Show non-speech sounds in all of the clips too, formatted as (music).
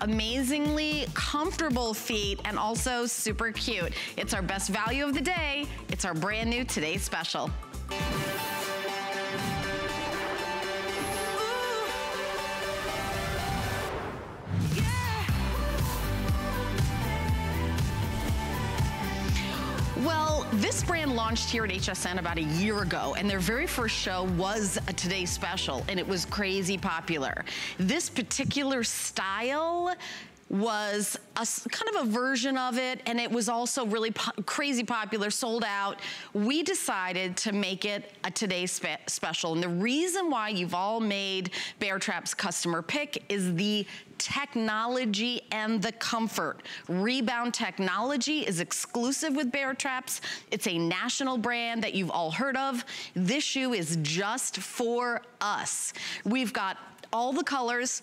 amazingly comfortable feet and also super cute. It's our best value of the day. It's our brand new Today Special. This brand launched here at HSN about a year ago, and their very first show was a Today Special, and it was crazy popular. This particular style was a kind of a version of it and it was also really po crazy popular, sold out. We decided to make it a today spe special. And the reason why you've all made Baretraps customer pick is the technology and the comfort. Rebound technology is exclusive with Baretraps. It's a national brand that you've all heard of. This shoe is just for us. We've got all the colors,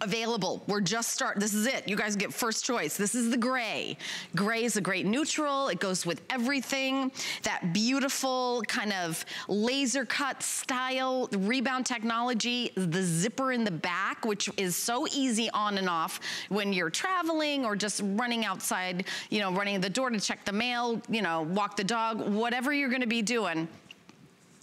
available. We're just start, this is it. You guys get first choice. This is the gray. Gray is a great neutral. It goes with everything. That beautiful kind of laser cut style, rebound technology, the zipper in the back, which is so easy on and off when you're traveling or just running outside, you know, running the door to check the mail, you know, walk the dog, whatever you're gonna be doing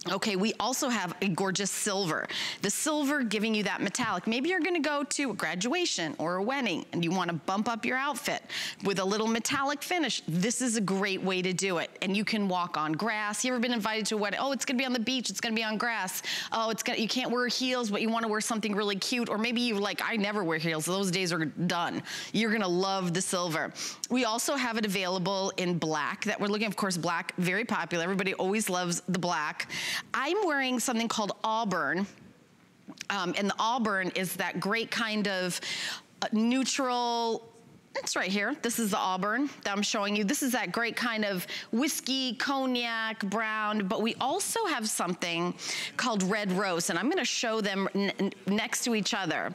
Okay, we also have a gorgeous silver. The silver giving you that metallic. Maybe you're gonna go to a graduation or a wedding and you wanna bump up your outfit with a little metallic finish. This is a great way to do it. And you can walk on grass. You ever been invited to a wedding? Oh, it's gonna be on the beach, it's gonna be on grass. Oh, it's gonna, you can't wear heels, but you wanna wear something really cute. Or maybe you like, I never wear heels, so those days are done. You're gonna love the silver. We also have it available in black that we're looking, of course, black, very popular. Everybody always loves the black. I'm wearing something called Auburn. Um, and the Auburn is that great kind of uh, neutral, it's right here. This is the Auburn that I'm showing you. This is that great kind of whiskey, cognac, brown, but we also have something called Red Rose, and I'm gonna show them next to each other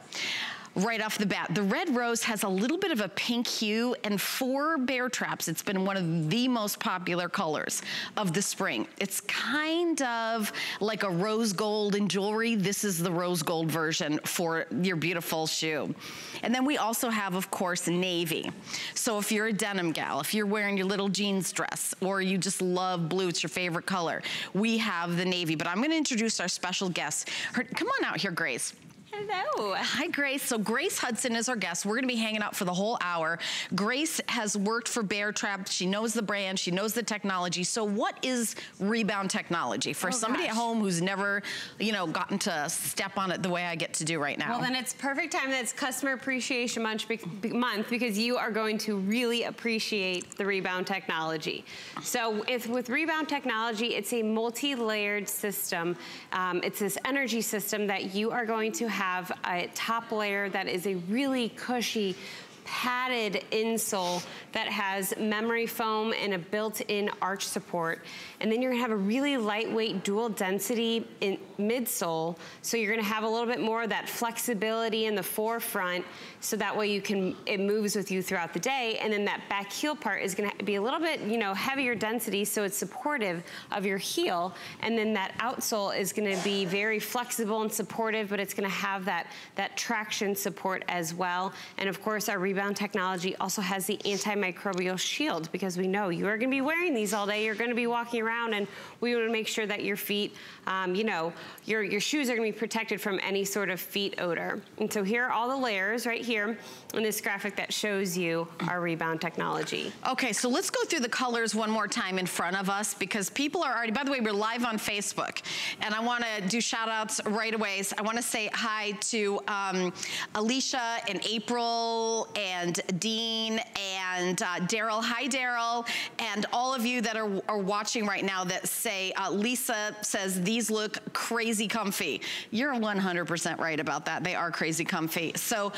right off the bat. The red rose has a little bit of a pink hue and for Baretraps, it's been one of the most popular colors of the spring. It's kind of like a rose gold in jewelry. This is the rose gold version for your beautiful shoe. And then we also have, of course, navy. So if you're a denim gal, if you're wearing your little jeans dress, or you just love blue, it's your favorite color, we have the navy. But I'm gonna introduce our special guest. Her, come on out here, Grace. Hello. Hi, Grace. So Grace Hudson is our guest. We're gonna be hanging out for the whole hour. Grace has worked for Bear Trap. She knows the brand, she knows the technology. So what is rebound technology for oh, somebody gosh. at home who's never, you know, gotten to step on it the way I get to do right now? Well, then it's perfect time That's Customer Appreciation Month because you are going to really appreciate the rebound technology. So if, with rebound technology, it's a multi-layered system. Um, it's this energy system that you are going to have have a top layer that is a really cushy padded insole that has memory foam and a built-in arch support. And then you're gonna have a really lightweight dual density in midsole. So you're gonna have a little bit more of that flexibility in the forefront so that way you can, it moves with you throughout the day. And then that back heel part is gonna be a little bit, you know, heavier density so it's supportive of your heel. And then that outsole is gonna be very flexible and supportive, but it's gonna have that, that traction support as well. And of course, our rebound technology also has the antimicrobial shield because we know you are gonna be wearing these all day. You're gonna be walking around and we wanna make sure that your feet, um, you know, your, your shoes are gonna be protected from any sort of feet odor. And so here are all the layers right here here in this graphic that shows you our rebound technology. Okay, so let's go through the colors one more time in front of us because people are already, by the way, we're live on Facebook and I wanna do shout outs right away. So I wanna say hi to um, Alicia and April and Dean and uh, Daryl. Hi, Daryl. And all of you that are, are watching right now that say, uh, Lisa says, these look crazy comfy. You're 100% right about that. They are crazy comfy. So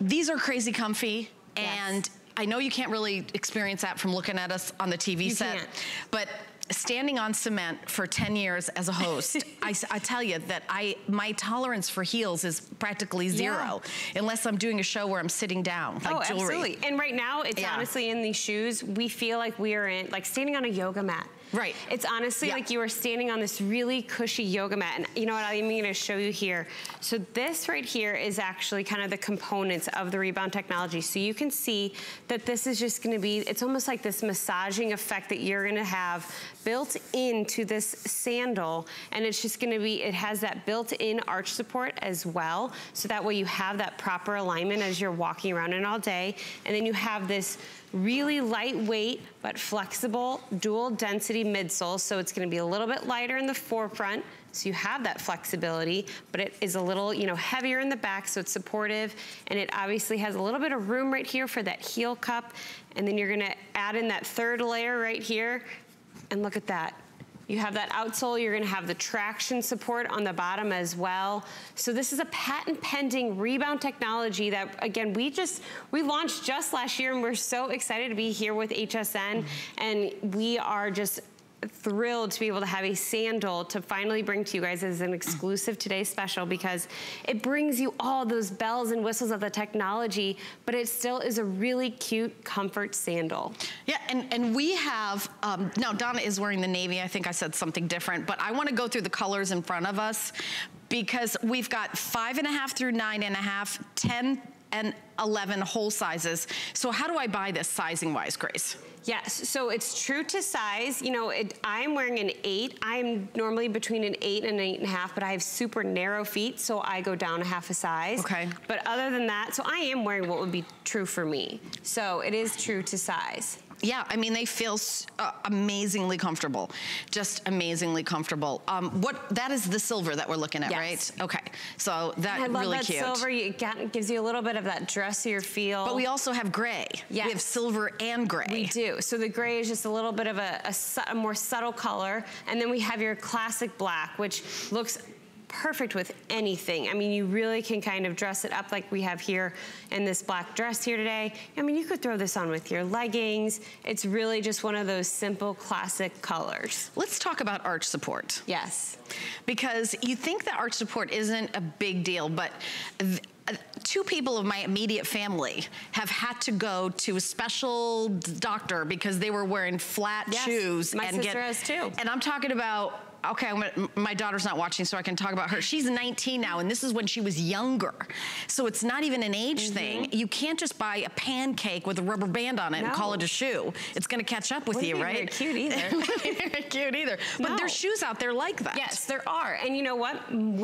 these are crazy comfy yes. and I know you can't really experience that from looking at us on the TV you set, can't. but standing on cement for 10 years as a host, (laughs) I, I, tell you that I my tolerance for heels is practically zero, yeah. unless I'm doing a show where I'm sitting down, like oh, jewelry. absolutely. And right now, it's yeah. honestly in these shoes, we feel like we are in, like standing on a yoga mat Right. It's honestly yeah. like you are standing on this really cushy yoga mat. And you know what, I'm gonna show you here. So this right here is actually kind of the components of the rebound technology. So you can see that this is just gonna be, it's almost like this massaging effect that you're gonna have built into this sandal. And it's just gonna be, it has that built-in arch support as well. So that way you have that proper alignment as you're walking around in all day. And then you have this really lightweight but flexible dual density midsole. So it's gonna be a little bit lighter in the forefront, so you have that flexibility, but it is a little, you know, heavier in the back, so it's supportive. And it obviously has a little bit of room right here for that heel cup. And then you're gonna add in that third layer right here. And look at that. You have that outsole, you're gonna have the traction support on the bottom as well. So this is a patent pending rebound technology that, again, we just, we launched just last year and we're so excited to be here with HSN. Mm -hmm. And we are just thrilled to be able to have a sandal to finally bring to you guys as an exclusive today special because it brings you all those bells and whistles of the technology, but it still is a really cute comfort sandal. Yeah, and, and we have, um, now Donna is wearing the navy. I think I said something different, but I want to go through the colors in front of us because we've got five and a half through nine and a half, 10 and 11 whole sizes. So how do I buy this sizing wise, Grace? Yes, so it's true to size. You know, it, I'm wearing an eight. I'm normally between an eight and an eight and a half, but I have super narrow feet, so I go down a half a size. Okay. But other than that, so I am wearing what would be true for me. So it is true to size. Yeah, I mean, they feel uh, amazingly comfortable. Just amazingly comfortable. Um, what, that is the silver that we're looking at, yes. right? Okay, so that I love really that cute. silver, it gives you a little bit of that dressier feel. But we also have gray. Yes. We have silver and gray. We do. So the gray is just a little bit of a, a, a more subtle color. And then we have your classic black, which looks perfect with anything. I mean, you really can kind of dress it up like we have here in this black dress here today. I mean, you could throw this on with your leggings. It's really just one of those simple classic colors. Let's talk about arch support. Yes. Because you think that arch support isn't a big deal, but uh, two people of my immediate family have had to go to a special doctor because they were wearing flat yes, shoes. My and sister get, has too. And I'm talking about okay, gonna, my daughter's not watching, so I can talk about her. She's 19 now, and this is when she was younger. So it's not even an age mm -hmm. thing. You can't just buy a pancake with a rubber band on it no. and call it a shoe. It's gonna catch up with Wouldn't you, right? Very cute (laughs) either. very cute either. But no. there's shoes out there like that. Yes, there are. And you know what?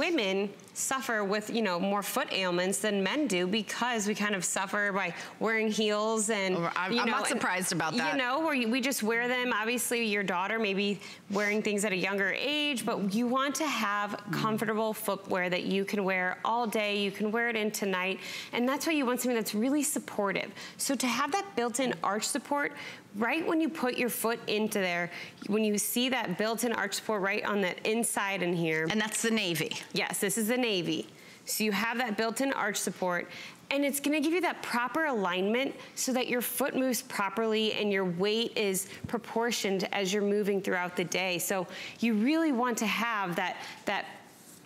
Women suffer with, you know, more foot ailments than men do because we kind of suffer by wearing heels and, I'm, you I'm not surprised about that. You know, where we just wear them. Obviously, your daughter may be wearing things at a younger age, but you want to have mm-hmm. comfortable footwear that you can wear all day. You can wear it in tonight. And that's why you want something that's really supportive. So to have that built-in arch support, right when you put your foot into there, when you see that built-in arch support right on that inside in here. And that's the navy. Yes, this is the navy. So you have that built-in arch support and it's gonna give you that proper alignment so that your foot moves properly and your weight is proportioned as you're moving throughout the day. So you really want to have that, that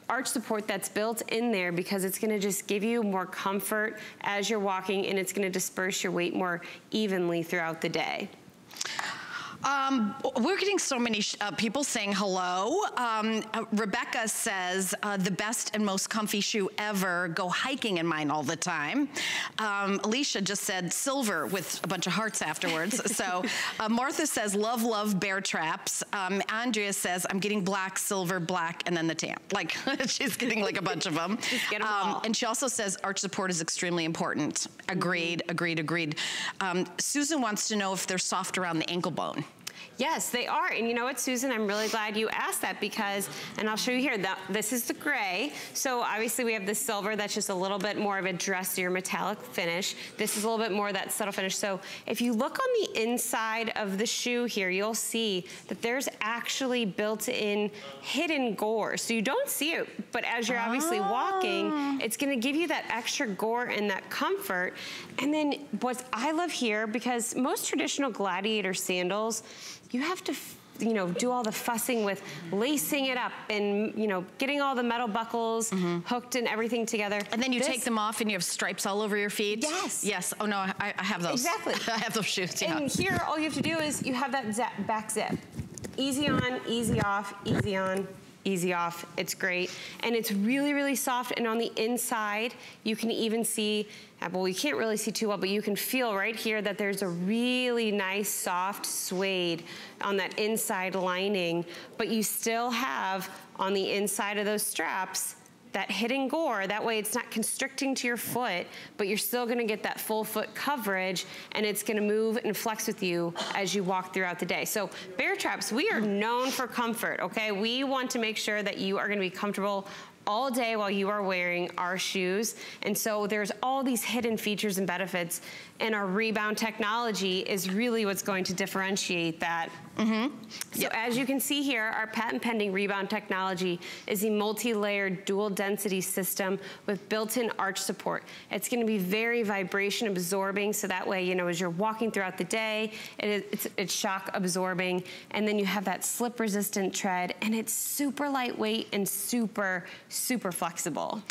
arch support that's built in there because it's gonna just give you more comfort as you're walking and it's gonna disperse your weight more evenly throughout the day. Um, we're getting so many uh, people saying hello. Um, uh, Rebecca says, uh, the best and most comfy shoe ever. Go hiking in mine all the time. Um, Alicia just said silver with a bunch of hearts afterwards. (laughs) so uh, Martha says, love, love Baretraps. Um, Andrea says, I'm getting black, silver, black, and then the tan. Like, (laughs) she's getting like a bunch of them. (laughs) Just get them um, all. And she also says arch support is extremely important. Agreed, mm -hmm. agreed, agreed. Um, Susan wants to know if they're soft around the ankle bone. Yes, they are. And you know what, Susan, I'm really glad you asked that because, and I'll show you here, that, this is the gray. So obviously we have the silver that's just a little bit more of a dressier metallic finish. This is a little bit more that subtle finish. So if you look on the inside of the shoe here, you'll see that there's actually built-in hidden gore. So you don't see it, but as you're obviously oh. walking, it's gonna give you that extra gore and that comfort. And then what I love here, because most traditional gladiator sandals, you have to you know, do all the fussing with lacing it up and, you know, getting all the metal buckles mm -hmm. hooked and everything together. And then you this, take them off and you have stripes all over your feet? Yes. Yes. Oh, no, I, I have those. Exactly. (laughs) I have those shoes, yeah. And here, all you have to do is you have that zip, back zip Easy on, easy off, easy on, easy off. It's great. And it's really, really soft. And on the inside, you can even see, uh, well, you can't really see too well, but you can feel right here that there's a really nice soft suede on that inside lining. But you still have on the inside of those straps, that hidden gore. That way it's not constricting to your foot, but you're still gonna get that full foot coverage and it's gonna move and flex with you as you walk throughout the day. So Baretraps, we are known for comfort, okay? We want to make sure that you are gonna be comfortable all day while you are wearing our shoes. And so there's all these hidden features and benefits and our rebound technology is really what's going to differentiate that. Mm -hmm. So yep. as you can see here, our patent pending rebound technology is a multi-layered dual density system with built-in arch support. It's gonna be very vibration absorbing, so that way, you know, as you're walking throughout the day, it is, it's, it's shock absorbing, and then you have that slip resistant tread, and it's super lightweight and super, super flexible.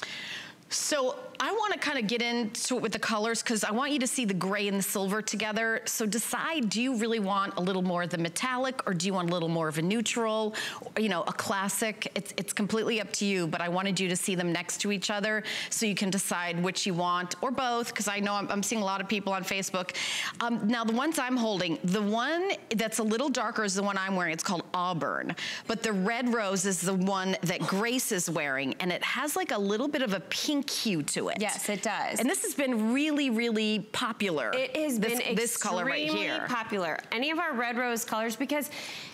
So I wanna kind of get into it with the colors because I want you to see the gray and the silver together. So decide, do you really want a little more of the metallic or do you want a little more of a neutral, you know, a classic? It's, it's completely up to you, but I wanted you to see them next to each other so you can decide which you want or both because I know I'm, I'm, seeing a lot of people on Facebook. Um, now the ones I'm holding, the one that's a little darker is the one I'm wearing. It's called Auburn, but the red rose is the one that Grace is wearing and it has like a little bit of a pink hue to it. Yes, it does. And this has been really, really popular. It has this, been this color right here. popular. Any of our red rose colors because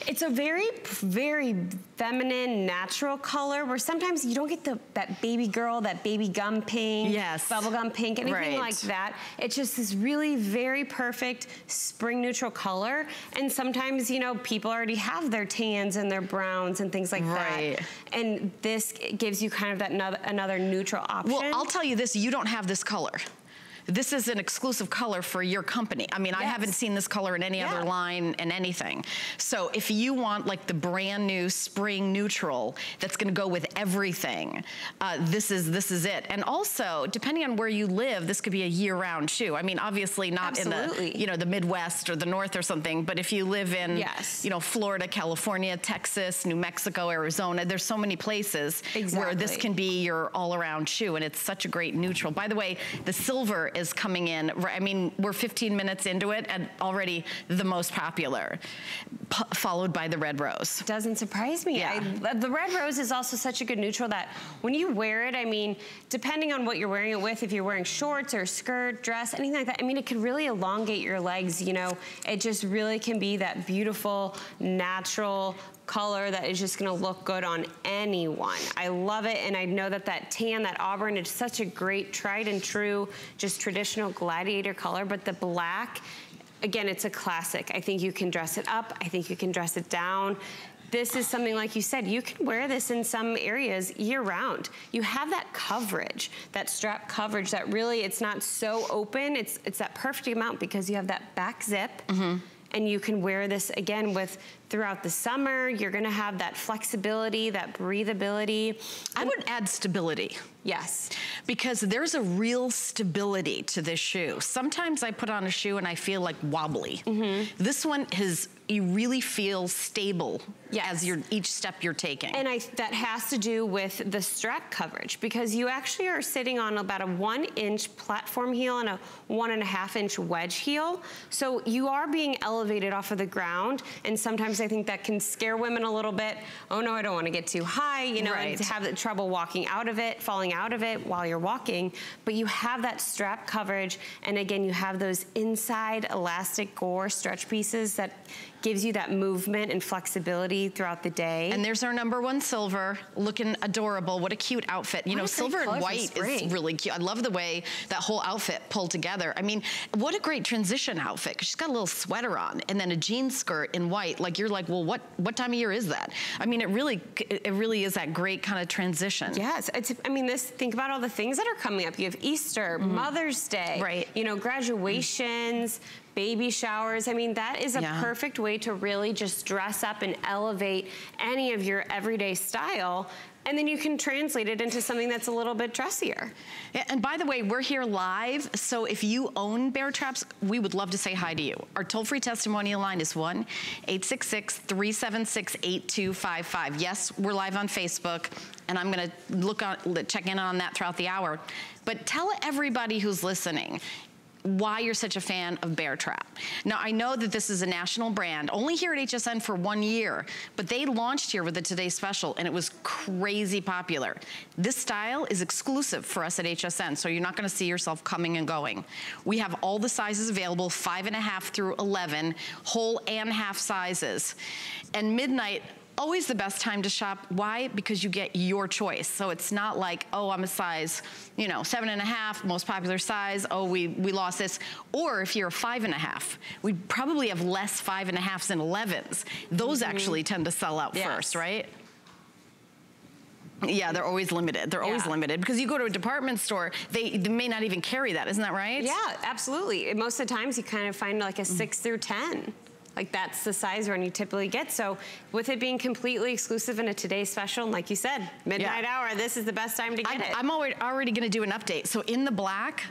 it's a very, very feminine, natural color where sometimes you don't get the that baby girl, that baby gum pink, yes. bubblegum pink, anything right. like that. It's just this really very perfect spring neutral color. And sometimes, you know, people already have their tans and their browns and things like right. that. And this gives you kind of that another, another neutral option. Well, I'll tell you this, you don't have this color this is an exclusive color for your company. I mean, yes. I haven't seen this color in any yeah. other line and anything. So if you want like the brand new spring neutral that's gonna go with everything, uh, this is this is it. And also, depending on where you live, this could be a year-round shoe. I mean, obviously not Absolutely. in the you know the Midwest or the North or something, but if you live in yes. you know Florida, California, Texas, New Mexico, Arizona, there's so many places exactly. where this can be your all-around shoe, and it's such a great neutral. By the way, the silver is coming in. I mean, we're 15 minutes into it and already the most popular, followed by the red rose. Doesn't surprise me. Yeah. I, the red rose is also such a good neutral that when you wear it, I mean, depending on what you're wearing it with, if you're wearing shorts or skirt, dress, anything like that, I mean, it can really elongate your legs, you know. It just really can be that beautiful, natural, color that is just gonna look good on anyone. I love it, and I know that that tan, that auburn, is such a great tried and true, just traditional gladiator color, but the black, again, it's a classic. I think you can dress it up. I think you can dress it down. This is something, like you said, you can wear this in some areas year round. You have that coverage, that strap coverage that really, it's not so open. It's, it's that perfect amount because you have that back zip. Mm -hmm and you can wear this again with throughout the summer. You're gonna have that flexibility, that breathability. I would add stability. Yes. Because there's a real stability to this shoe. Sometimes I put on a shoe and I feel like wobbly. Mm -hmm. This one is, you really feel stable yes. as you're, each step you're taking. And I, that has to do with the strap coverage because you actually are sitting on about a one inch platform heel and a one and a half inch wedge heel. So you are being elevated off of the ground and sometimes I think that can scare women a little bit. Oh no, I don't want to get too high, you know, right. and have the trouble walking out of it, falling out of it while you're walking. But you have that strap coverage, and again, you have those inside elastic gore stretch pieces that gives you that movement and flexibility throughout the day. And there's our number one silver, looking adorable. What a cute outfit. You what know, silver and white is really cute. I love the way that whole outfit pulled together. I mean, what a great transition outfit, because she's got a little sweater on and then a jean skirt in white. Like, you're like, well, what, what time of year is that? I mean, it really, it really is that great kind of transition. Yes, it's, I mean, this, think about all the things that are coming up. You have Easter, mm -hmm. Mother's Day, right. you know, graduations, baby showers. I mean, that is a yeah. perfect way to really just dress up and elevate any of your everyday style and then you can translate it into something that's a little bit dressier. And by the way, we're here live, so if you own Baretraps, we would love to say hi to you. Our toll-free testimonial line is 1-866-376-8255. Yes, we're live on Facebook, and I'm gonna look on, check in on that throughout the hour. But tell everybody who's listening, why you're such a fan of Bear Trap. Now, I know that this is a national brand, only here at HSN for one year, but they launched here with the Today Special, and it was crazy popular. This style is exclusive for us at HSN, so you're not gonna see yourself coming and going. We have all the sizes available, five and a half through 11, whole and half sizes. And midnight, always the best time to shop. Why? Because you get your choice. So it's not like, oh, I'm a size, you know, seven and a half, most popular size. Oh, we, we lost this. Or if you're a five and a half, we probably have less five and a halves and 11s. Those mm -hmm. actually tend to sell out yes. first, right? Yeah, they're always limited. They're yeah. always limited because you go to a department store, they, they, may not even carry that. Isn't that right? Yeah, absolutely. Most of the times you kind of find like a mm. six through 10. Like that's the size run you typically get. So with it being completely exclusive in a today's special, and like you said, midnight yeah. hour, this is the best time to get I, it. I'm already, already gonna do an update. So in the black,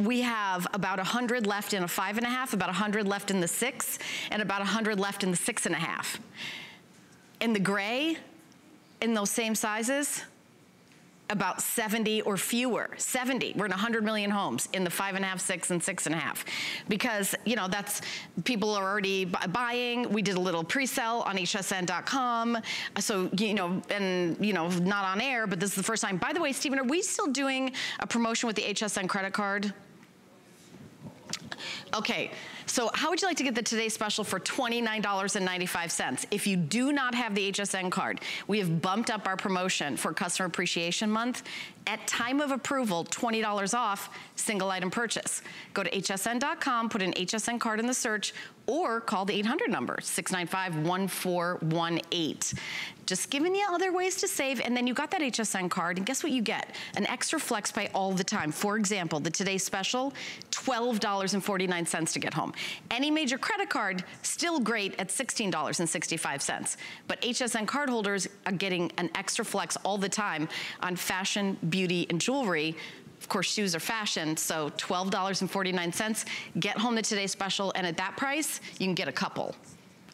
we have about 100 left in a five and a half, about 100 left in the six, and about 100 left in the six and a half. In the gray, in those same sizes, about 70 or fewer, 70. We're in 100 million homes in the five and a half, six, and six and a half. Because, you know, that's, people are already buying. We did a little pre-sale on hsn.com. So, you know, and, you know, not on air, but this is the first time. By the way, Stephen, are we still doing a promotion with the HSN credit card? Okay, so how would you like to get the Today Special for $29.95? If you do not have the HSN card, we have bumped up our promotion for Customer Appreciation Month. At time of approval, $20 off single item purchase. Go to hsn.com, put an HSN card in the search, or call the 800 number, 695-1418. Just giving you other ways to save, and then you got that HSN card, and guess what you get? An extra flex pay all the time. For example, the Today Special, $12.49 to get home. Any major credit card, still great at $16.65. But HSN cardholders are getting an extra flex all the time on fashion, beauty, and jewelry of course, shoes are fashion, so $12.49. Get home the Today Special, and at that price, you can get a couple.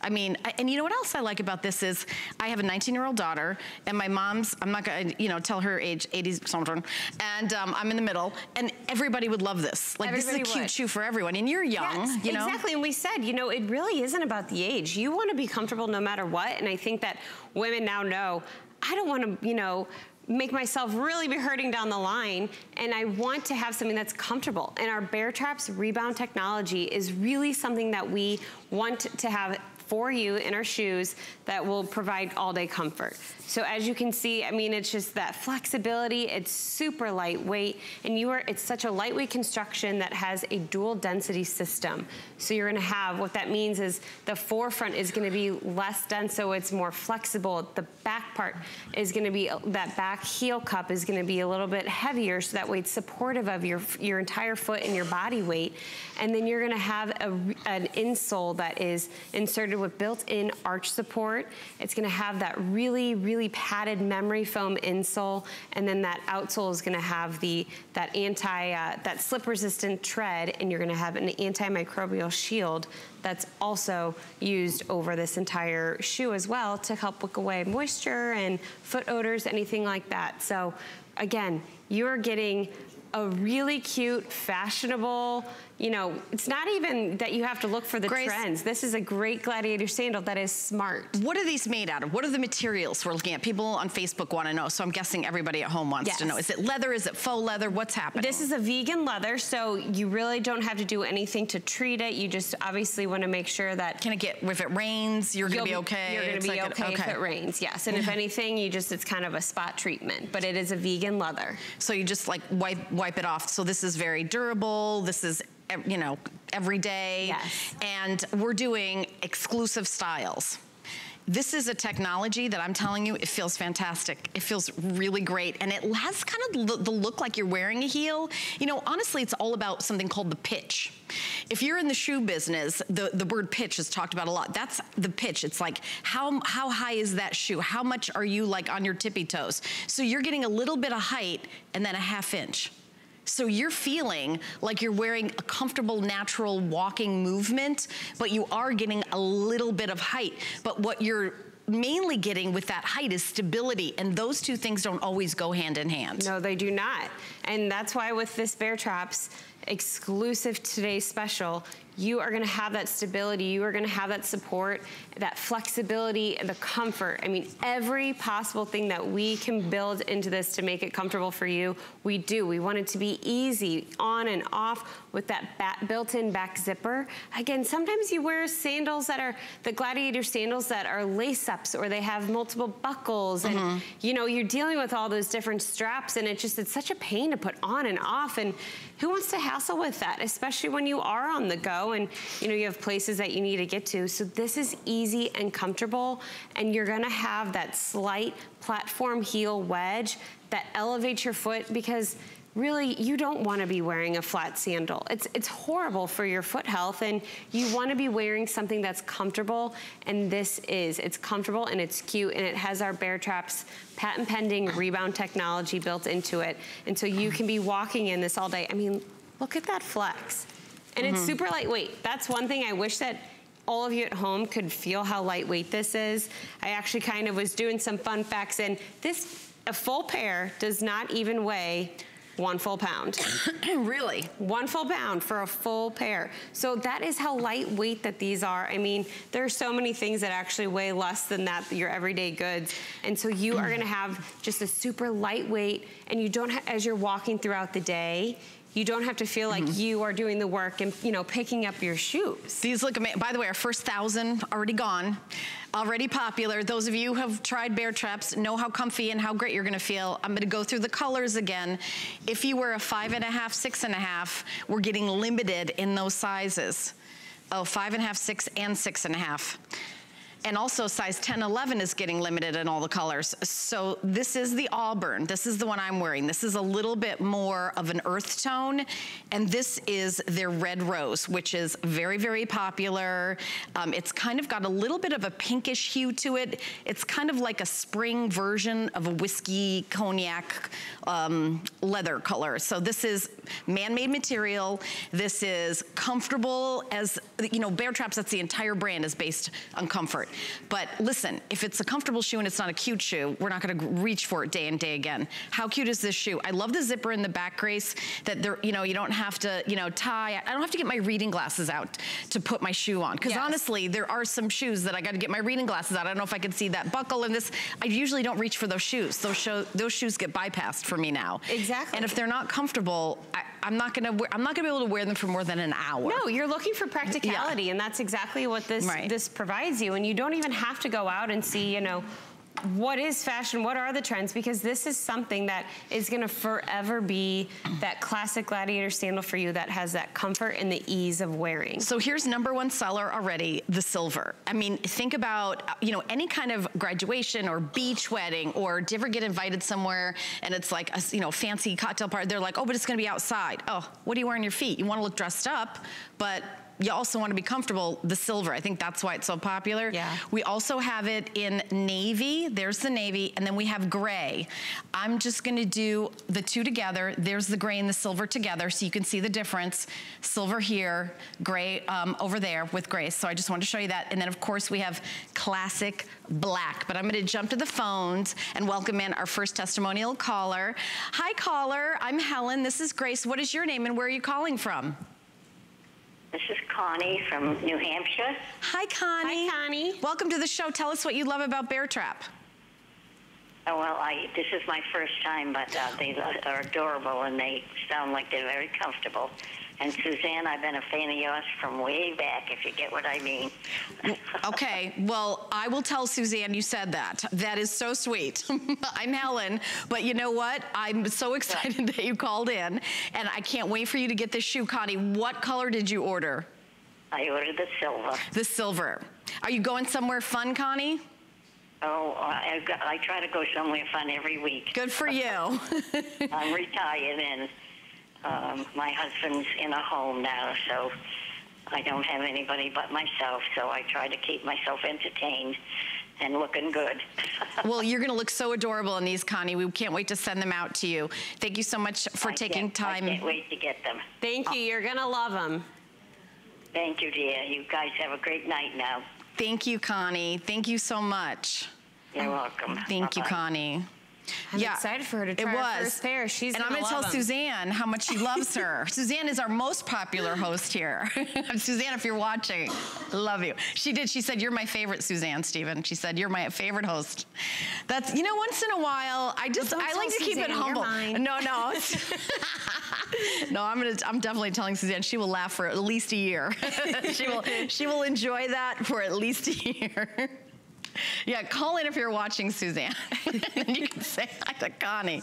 I mean, and you know what else I like about this is I have a 19-year-old daughter, and my mom's, I'm not gonna, you know, tell her age, 80 something, and um, I'm in the middle, and everybody would love this. Like, everybody this is a cute would. shoe for everyone, and you're young, yes, you know? Exactly, and we said, you know, it really isn't about the age. You wanna be comfortable no matter what, and I think that women now know, I don't wanna, you know, make myself really be hurting down the line and I want to have something that's comfortable. And our Baretraps rebound technology is really something that we want to have for you in our shoes that will provide all day comfort. So as you can see, I mean, it's just that flexibility. It's super lightweight and you are, it's such a lightweight construction that has a dual density system. So you're gonna have, what that means is the forefront is gonna be less dense so it's more flexible. The back part is gonna be, that back heel cup is gonna be a little bit heavier so that way it's supportive of your, your entire foot and your body weight. And then you're gonna have a, an insole that is inserted with built-in arch support. It's gonna have that really, really really padded memory foam insole, and then that outsole is gonna have the that anti, uh, that slip resistant tread, and you're gonna have an antimicrobial shield that's also used over this entire shoe as well to help wick away moisture and foot odors, anything like that. So again, you're getting a really cute, fashionable, you know, it's not even that you have to look for the Grace, trends. This is a great gladiator sandal that is smart. What are these made out of? What are the materials we're looking at? People on Facebook want to know, so I'm guessing everybody at home wants yes. to know. Is it leather? Is it faux leather? What's happening? This is a vegan leather, so you really don't have to do anything to treat it. You just obviously want to make sure that... Can it get, if it rains, you're going to be okay? You're going to be like okay, okay, if it rains, yes. And if anything, you just, it's kind of a spot treatment, but it is a vegan leather. So you just like wipe, wipe it off. So this is very durable. This is you know, every day. Yes. And we're doing exclusive styles. This is a technology that I'm telling you, it feels fantastic. It feels really great. And it has kind of the look like you're wearing a heel. You know, honestly, it's all about something called the pitch. If you're in the shoe business, the, the word pitch is talked about a lot. That's the pitch. It's like, how, how high is that shoe? How much are you like on your tippy toes? So you're getting a little bit of height and then a half inch. So you're feeling like you're wearing a comfortable, natural walking movement, but you are getting a little bit of height. But what you're mainly getting with that height is stability and those two things don't always go hand in hand. No, they do not. And that's why with this Baretraps exclusive today special, you are gonna have that stability, you are gonna have that support, that flexibility, and the comfort. I mean, every possible thing that we can build into this to make it comfortable for you, we do. We want it to be easy, on and off, with that built-in back zipper. Again, sometimes you wear sandals that are, the Gladiator sandals that are lace-ups, or they have multiple buckles, and mm -hmm. you know, you're dealing with all those different straps, and it just, it's such a pain to put on and off, and who wants to hassle with that, especially when you are on the go and you know you have places that you need to get to. So this is easy and comfortable and you're gonna have that slight platform heel wedge that elevates your foot because really you don't want to be wearing a flat sandal. It's, it's horrible for your foot health and you want to be wearing something that's comfortable and this is. It's comfortable and it's cute and it has our Baretraps patent pending rebound technology built into it. And so you can be walking in this all day. I mean, look at that flex. And mm -hmm. it's mm-hmm. super lightweight. That's one thing I wish that all of you at home could feel how lightweight this is. I actually kind of was doing some fun facts and this, a full pair does not even weigh one full pound. (coughs) really? One full pound for a full pair. So that is how lightweight that these are. I mean, there are so many things that actually weigh less than that, your everyday goods. And so you are gonna have just a super lightweight, and you don't, as you're walking throughout the day, you don't have to feel like mm -hmm. you are doing the work and, you know, picking up your shoes. These look amazing. By the way, our first thousand already gone, already popular. Those of you who have tried Baretraps know how comfy and how great you're gonna feel. I'm gonna go through the colors again. If you were a five and a half, six and a half, we're getting limited in those sizes. Oh, five and a half, six, and six and a half. And also size 10, 11 is getting limited in all the colors. So this is the auburn. This is the one I'm wearing. This is a little bit more of an earth tone. And this is their red rose, which is very, very popular. Um, it's kind of got a little bit of a pinkish hue to it. It's kind of like a spring version of a whiskey cognac um, leather color. So this is man-made material. This is comfortable as, you know, Baretraps, that's the entire brand is based on comfort. But listen, if it's a comfortable shoe and it's not a cute shoe, we're not gonna reach for it day and day again. How cute is this shoe? I love the zipper in the back, Grace, that there, you know, you don't have to, you know, tie. I don't have to get my reading glasses out to put my shoe on. Because yes. honestly, there are some shoes that I gotta get my reading glasses out. I don't know if I can see that buckle in this. I usually don't reach for those shoes. Those, show, those shoes get bypassed for me now. Exactly. And if they're not comfortable, I, I'm not gonna I'm not gonna be able to wear them for more than an hour. No, you're looking for practicality, yeah. and that's exactly what this right. this provides you. And you don't even have to go out and see, you know, what is fashion? What are the trends? Because this is something that is gonna forever be that classic gladiator sandal for you that has that comfort and the ease of wearing. So here's number one seller already, the silver. I mean, think about, you know, any kind of graduation or beach wedding or do you ever get invited somewhere and it's like a, you know, fancy cocktail party. They're like, oh, but it's gonna be outside. Oh, what do you wear on your feet? You wanna look dressed up, but you also want to be comfortable, the silver. I think that's why it's so popular. Yeah. We also have it in navy. There's the navy. And then we have gray. I'm just going to do the two together. There's the gray and the silver together so you can see the difference. Silver here, gray um, over there with gray. So I just wanted to show you that. And then, of course, we have classic black. But I'm going to jump to the phones and welcome in our first testimonial caller. Hi, caller. I'm Helen. This is Grace. What is your name and where are you calling from? This is Connie from New Hampshire. Hi, Connie. Hi, Connie. Welcome to the show. Tell us what you love about Bear Trap. Oh, well, I, this is my first time, but uh, they are adorable and they sound like they're very comfortable. And Suzanne, I've been a fan of yours from way back, if you get what I mean. okay, well, I will tell Suzanne you said that. That is so sweet. (laughs) I'm Helen, but you know what? I'm so (laughs) excited that you called in, and I can't wait for you to get this shoe. Connie, what color did you order? I ordered the silver. The silver. Are you going somewhere fun, Connie? Oh, I, I try to go somewhere fun every week. Good for you. (laughs) I'm retired and um, my husband's in a home now, so I don't have anybody but myself. So I try to keep myself entertained and looking good. (laughs) well, you're going to look so adorable in these, Connie. We can't wait to send them out to you. Thank you so much for I taking time. I can't wait to get them. Thank you. You're going to love them. Thank you, dear. You guys have a great night now. Thank you, Connie. Thank you so much. You're welcome. Thank Bye-bye. you, Connie. I'm yeah, excited for her to try it was. her first pair. She's and I'm going to tell them. Suzanne how much she loves her. (laughs) Suzanne is our most popular host here. (laughs) Suzanne, if you're watching, love you. She did. She said, "You're my favorite, Suzanne Stephen." She said, "You're my favorite host." That's you know, once in a while, I just well, I like to Suzanne, keep it humble. No, no, (laughs) no. I'm gonna. I'm definitely telling Suzanne she will laugh for at least a year. she will. She will enjoy that for at least a year. (laughs) Yeah, call in if you're watching, Suzanne. (laughs) and you can say hi to Connie.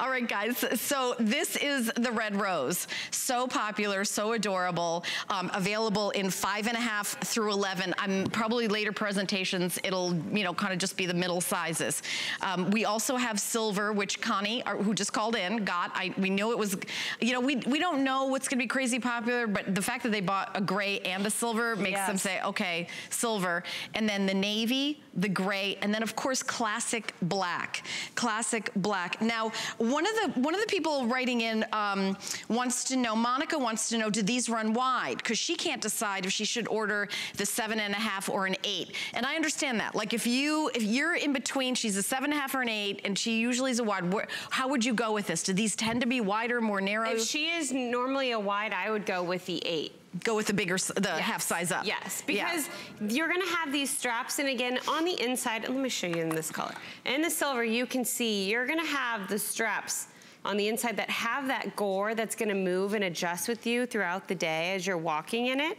All right, guys. So this is the Red Rose. So popular, so adorable. Um, available in five and a half through 11. I'm probably later presentations, it'll, you know, kind of just be the middle sizes. Um, we also have silver, which Connie, our, who just called in, got. I, we know it was, you know, we, we don't know what's going to be crazy popular, but the fact that they bought a gray and a silver makes yes. them say, okay, silver. And then the navy, the gray, and then of course classic black. Classic black. Now, one of the one of the people writing in um, wants to know, Monica wants to know, do these run wide? Because she can't decide if she should order the seven and a half or an eight. And I understand that. Like if you if you're in between, she's a seven and a half or an eight, and she usually is a wide. How would you go with this? Do these tend to be wider, more narrow? If she is normally a wide, I would go with the eight go with the bigger, the yes. half size up. Yes, because yeah. you're gonna have these straps, and again, on the inside, let me show you in this color. In the silver, you can see you're gonna have the straps on the inside that have that gore that's gonna move and adjust with you throughout the day as you're walking in it.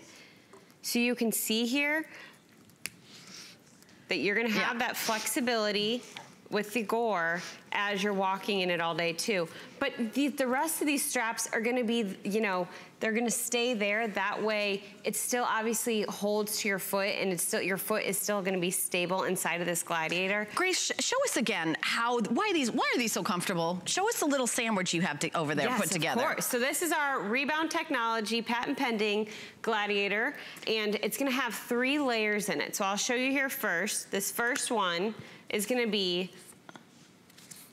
So you can see here that you're gonna have yeah. that flexibility with the gore as you're walking in it all day too. But the, the rest of these straps are gonna be, you know, they're gonna stay there. That way, it still obviously holds to your foot and it's still, your foot is still gonna be stable inside of this Gladiator. Grace, show us again how, why these, why are these so comfortable? Show us the little sandwich you have to, over there yes, put together. of course. So this is our Rebound Technology patent pending Gladiator and it's gonna have three layers in it. So I'll show you here first. This first one is gonna be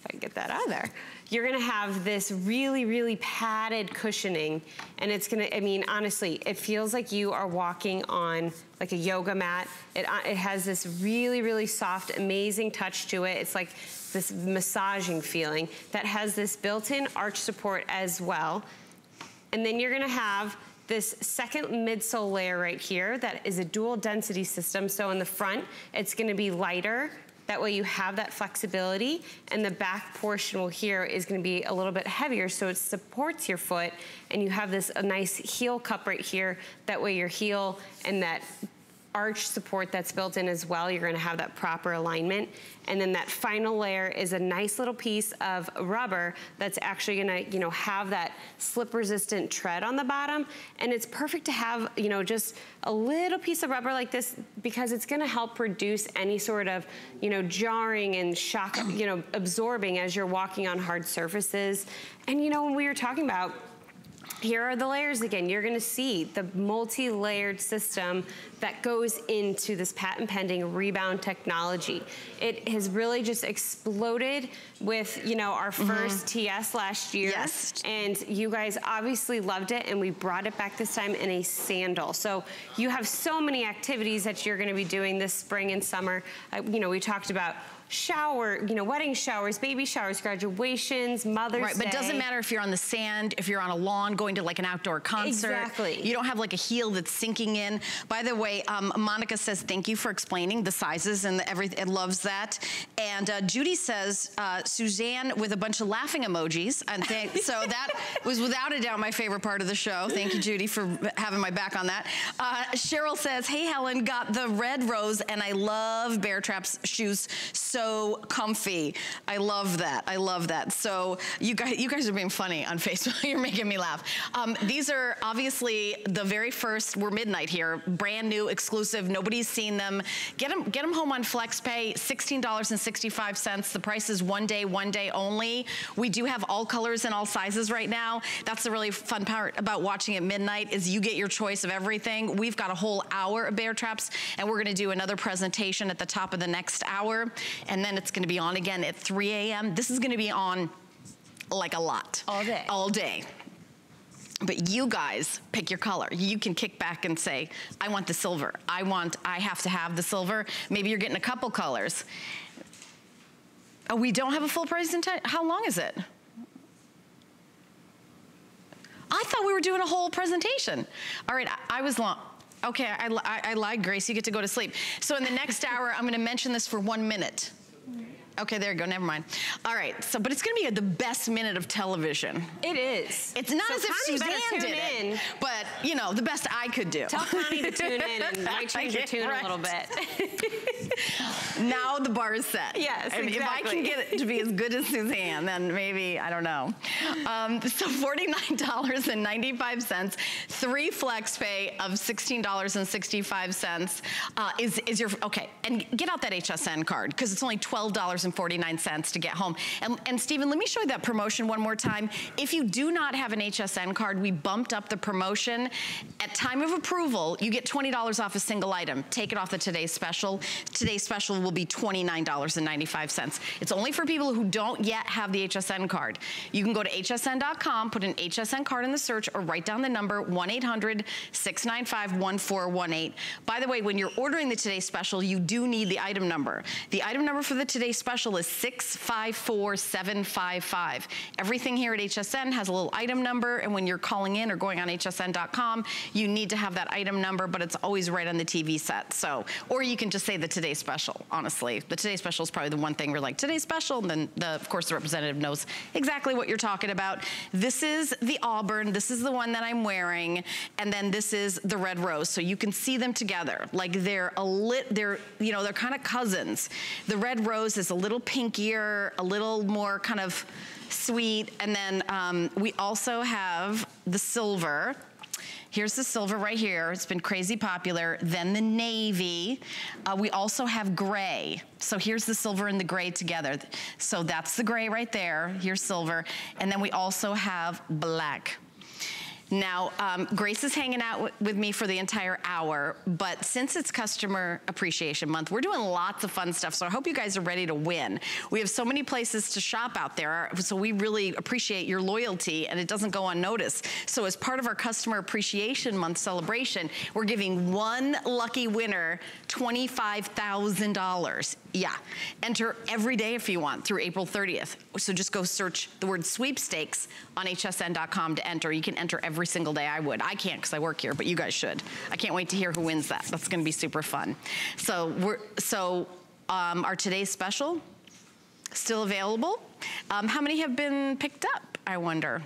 if I can get that out of there, you're gonna have this really, really padded cushioning. And it's gonna, I mean, honestly, it feels like you are walking on like a yoga mat. It, uh, it has this really, really soft, amazing touch to it. It's like this massaging feeling that has this built-in arch support as well. And then you're gonna have this second midsole layer right here that is a dual density system. So in the front, it's gonna be lighter that way you have that flexibility and the back portion will here is gonna be a little bit heavier so it supports your foot and you have this a nice heel cup right here. That way your heel and that arch support that's built in as well. You're gonna have that proper alignment. And then that final layer is a nice little piece of rubber that's actually gonna, you know, have that slip resistant tread on the bottom. And it's perfect to have, you know, just a little piece of rubber like this because it's gonna help reduce any sort of, you know, jarring and shock, you know, absorbing as you're walking on hard surfaces. And you know, when we were talking about here are the layers again. You're gonna see the multi-layered system that goes into this patent pending rebound technology. It has really just exploded with, you know, our 1st mm -hmm. TS last year. Yes. And you guys obviously loved it and we brought it back this time in a sandal. So you have so many activities that you're gonna be doing this spring and summer. Uh, you know, we talked about shower, you know, wedding showers, baby showers, graduations, Mother's Right, but it doesn't matter if you're on the sand, if you're on a lawn going to like an outdoor concert. Exactly. You don't have like a heel that's sinking in. By the way, um, Monica says, thank you for explaining the sizes and everything, it loves that. And uh, Judy says, uh, Suzanne with a bunch of laughing emojis. And (laughs) so that was without a doubt my favorite part of the show. Thank you, Judy, for having my back on that. Uh, Cheryl says, hey, Helen, got the red rose and I love Baretraps shoes so so comfy. I love that. I love that. So you guys, you guys are being funny on (laughs) Facebook. You're making me laugh. Um, these are obviously the very first. We're midnight here, brand new, exclusive. Nobody's seen them. Get them, get them home on FlexPay. Sixteen dollars and sixty-five cents. The price is one day, one day only. We do have all colors and all sizes right now. That's the really fun part about watching at midnight is you get your choice of everything. We've got a whole hour of Baretraps, and we're going to do another presentation at the top of the next hour, and then it's going to be on again at 3 a.m. This is going to be on like a lot. All day. All day. But you guys pick your color. You can kick back and say, I want the silver. I want, I have to have the silver. Maybe you're getting a couple colors. Oh, we don't have a full presentation? How long is it? I thought we were doing a whole presentation. All right, I, I was long. Okay, I, I, I lied, Grace. You get to go to sleep. So in the next (laughs) hour, I'm going to mention this for one minute. Okay, there you go. Never mind. All right. So, but it's going to be the best minute of television. It is. It's not so as if Suzanne did in. it, but you know, the best I could do. Tell Connie to tune in and (laughs) might change your tune Right. a little bit. (laughs) now the bar is set. Yes, and if I can get it to be as good as Suzanne, then maybe I don't know. Um, so forty-nine dollars and ninety-five cents, three flex pay of sixteen dollars and sixty-five cents uh, is is your okay. And get out that HSN card because it's only twelve dollars and forty-nine cents to get home. And and Stephen, let me show you that promotion one more time. If you do not have an HSN card, we bumped up the promotion. At time of approval, you get twenty dollars off a single item. Take it off the today's special. Special will be $29.95. It's only for people who don't yet have the HSN card. You can go to hsn.com, put an HSN card in the search, or write down the number 1-800-695-1418. By the way, when you're ordering the Today Special, you do need the item number. The item number for the Today Special is 654755. Everything here at HSN has a little item number, and when you're calling in or going on hsn.com, you need to have that item number, but it's always right on the TV set. So, or you can just say the Today Special, honestly. The Today Special is probably the one thing we're like, Today Special, and then the, of course the representative knows exactly what you're talking about. This is the Auburn, this is the one that I'm wearing, and then this is the Red Rose. So you can see them together. Like they're a lit, they're, you know, they're kind of cousins. The Red Rose is a little pinkier, a little more kind of sweet, and then um, we also have the silver. Here's the silver right here. It's been crazy popular. Then the navy. Uh, we also have gray. So here's the silver and the gray together. So that's the gray right there. Here's silver. And then we also have black. Now, um, Grace is hanging out with me for the entire hour, but since it's Customer Appreciation Month, we're doing lots of fun stuff, so I hope you guys are ready to win. We have so many places to shop out there, so we really appreciate your loyalty, and it doesn't go unnoticed. So as part of our Customer Appreciation Month celebration, we're giving one lucky winner $25,000. Yeah, enter every day if you want through April 30th. So just go search the word sweepstakes on hsn.com to enter. You can enter every single day. I would. I can't because I work here, but you guys should. I can't wait to hear who wins that. That's going to be super fun. So we're so um, our today's special still available. Um, how many have been picked up? I wonder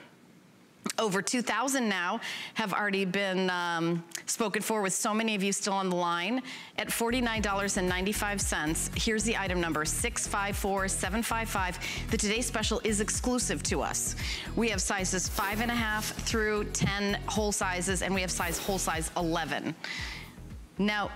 over 2,000 now have already been um, spoken for with so many of you still on the line at $49.95. Here's the item number, 654755. The Today Special is exclusive to us. We have sizes five and a half through 10 whole sizes, and we have size whole size 11. Now,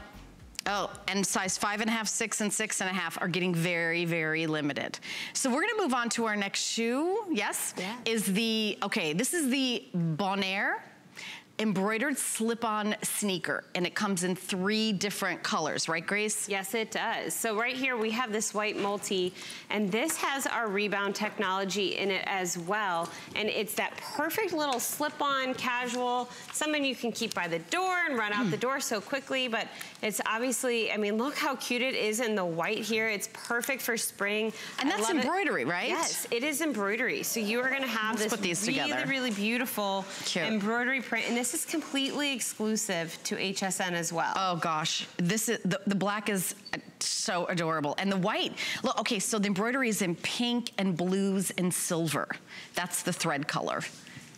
Oh, and size five and a half, six, and six and a half are getting very, very limited. So we're gonna move on to our next shoe. Yes? Yeah. Is the, okay, this is the Bonaire embroidered slip-on sneaker, and it comes in three different colors, right, Grace? Yes, it does. So right here we have this white multi, and this has our rebound technology in it as well. And it's that perfect little slip-on casual, something you can keep by the door and run out the door so quickly, but it's obviously, I mean, look how cute it is in the white here. It's perfect for spring. And I that's love it. embroidery, right? Yes, it is embroidery. So you are gonna have Let's this put these really, together. really beautiful Cute. embroidery print. And this is completely exclusive to HSN as well. Oh gosh, this is the, the black is so adorable, and the white. Look, okay, so the embroidery is in pink and blues and silver. That's the thread color.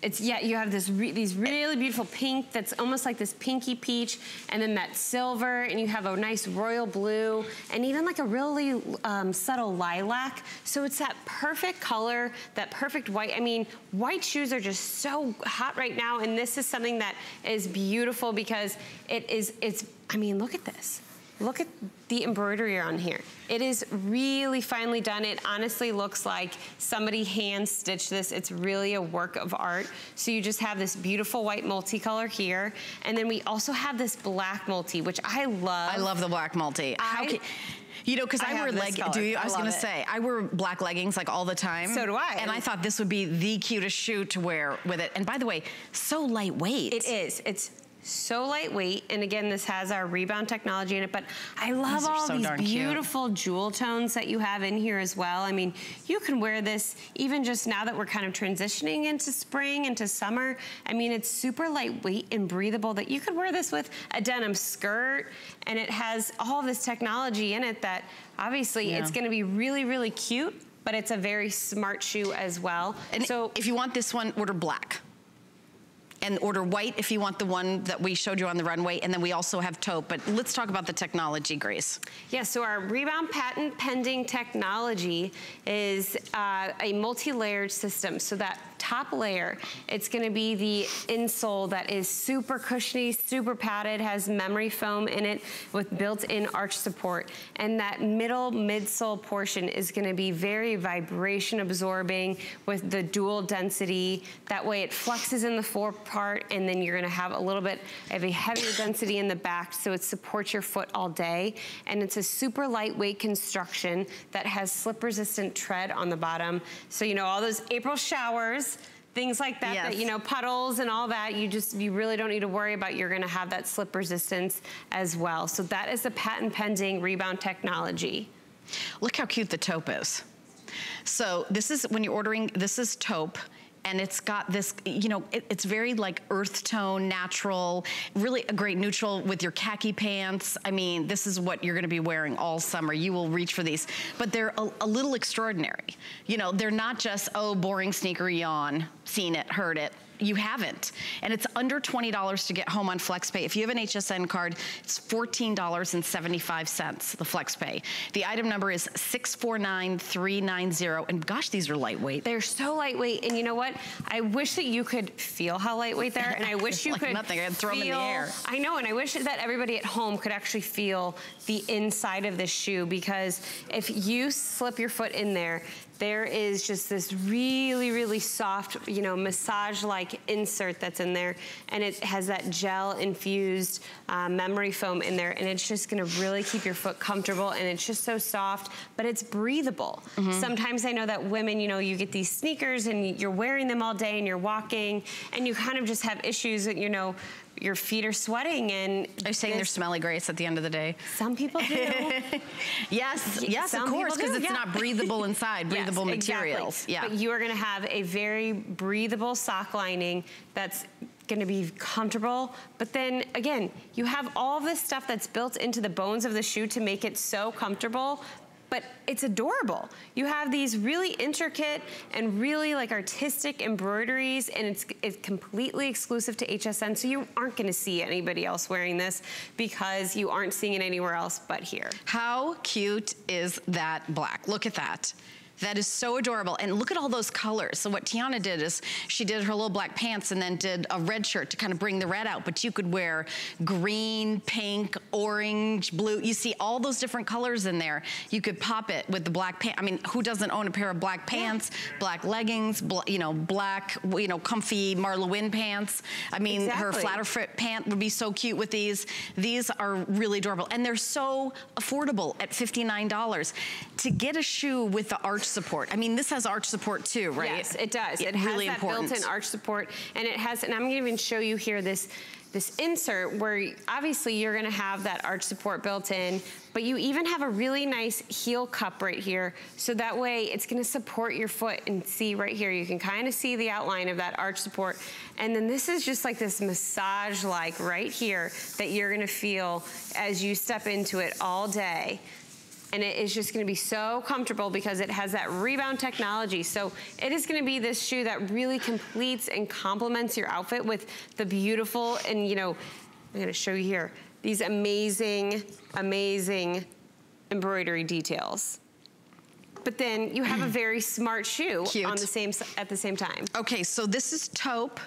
It's, yeah, you have this re these really beautiful pink that's almost like this pinky peach, and then that silver, and you have a nice royal blue, and even like a really um, subtle lilac. So it's that perfect color, that perfect white. I mean, white shoes are just so hot right now, and this is something that is beautiful because it is, it's, I mean, look at this. Look at the embroidery on here. It is really finely done. It honestly looks like somebody hand stitched this. It's really a work of art. So you just have this beautiful white multicolor here. And then we also have this black multi, which I love. I love the black multi. I, you know, because I, I wear leggings. Do you? I, I was gonna say I wear black leggings like all the time. So do I. And I thought this would be the cutest shoe to wear with it. And by the way, so lightweight. It is. It's so lightweight. And again, this has our rebound technology in it, but I love all so these beautiful cute. jewel tones that you have in here as well. I mean, you can wear this even just now that we're kind of transitioning into spring, into summer. I mean, it's super lightweight and breathable that you could wear this with a denim skirt and it has all this technology in it that obviously yeah. it's gonna be really, really cute, but it's a very smart shoe as well. And so if you want this one, order black and order white if you want the one that we showed you on the runway. And then we also have taupe. But let's talk about the technology, Grace. Yeah, so our rebound patent pending technology is uh, a multi-layered system. So that top layer, it's gonna be the insole that is super cushiony, super padded, has memory foam in it with built-in arch support. And that middle midsole portion is gonna be very vibration absorbing with the dual density. That way it flexes in the fore part and then you're gonna have a little bit of a heavier (coughs) density in the back so it supports your foot all day. And it's a super lightweight construction that has slip resistant tread on the bottom. So you know, all those April showers, things like that, yes. that, you know, puddles and all that, you just, you really don't need to worry about. You're gonna have that slip resistance as well. So that is the patent pending rebound technology. Look how cute the taupe is. So this is, when you're ordering, this is taupe and it's got this, you know, it, it's very like earth tone, natural, really a great neutral with your khaki pants. I mean, this is what you're gonna be wearing all summer. You will reach for these, but they're a, a little extraordinary. You know, they're not just, oh, boring sneaker yawn, seen it, heard it you haven't. And it's under $20 to get home on FlexPay. If you have an HSN card, it's $14.75, the FlexPay. The item number is 649390. And gosh, these are lightweight. They're so lightweight. And you know what? I wish that you could feel how lightweight they are. And I (laughs) wish you like could nothing. I could throw feel, them in the air. I know. And I wish that everybody at home could actually feel the inside of this shoe because if you slip your foot in there, there is just this really, really soft, you know, massage-like insert that's in there. And it has that gel-infused uh, memory foam in there. And it's just gonna really keep your foot comfortable. And it's just so soft, but it's breathable. Mm -hmm. Sometimes I know that women, you know, you get these sneakers and you're wearing them all day and you're walking and you kind of just have issues that, you know, your feet are sweating and are you saying they're smelly grace at the end of the day some people do (laughs) yes yes some of course because it's yeah. not breathable inside (laughs) breathable yes, materials exactly. yeah but you are going to have a very breathable sock lining that's going to be comfortable. But then again, you have all this stuff that's built into the bones of the shoe to make it so comfortable, but it's adorable. You have these really intricate and really like artistic embroideries and it's, it's completely exclusive to HSN. So you aren't gonna see anybody else wearing this because you aren't seeing it anywhere else but here. How cute is that black? Look at that. That is so adorable. And look at all those colors. So what Tiana did is she did her little black pants and then did a red shirt to kind of bring the red out. But you could wear green, pink, orange, blue. You see all those different colors in there. You could pop it with the black pants. I mean, who doesn't own a pair of black pants, yeah. black leggings, bl you know, black, you know, comfy Marla Wynne pants. I mean, exactly. her flatter fit pant would be so cute with these. These are really adorable. And they're so affordable at $59. To get a shoe with the arch support. I mean, this has arch support too, right? Yes, it does. It, it has really that built-in arch support, and it has, and I'm gonna even show you here this this insert where obviously you're gonna have that arch support built in, but you even have a really nice heel cup right here. So that way it's gonna support your foot and see right here, you can kind of see the outline of that arch support. And then this is just like this massage like right here that you're gonna feel as you step into it all day. And it is just gonna be so comfortable because it has that rebound technology. So it is gonna be this shoe that really completes and complements your outfit with the beautiful and, you know, I'm gonna show you here, these amazing, amazing embroidery details. But then you have a (clears throat) very smart shoe Cute. on the same at the same time. Okay, so this is taupe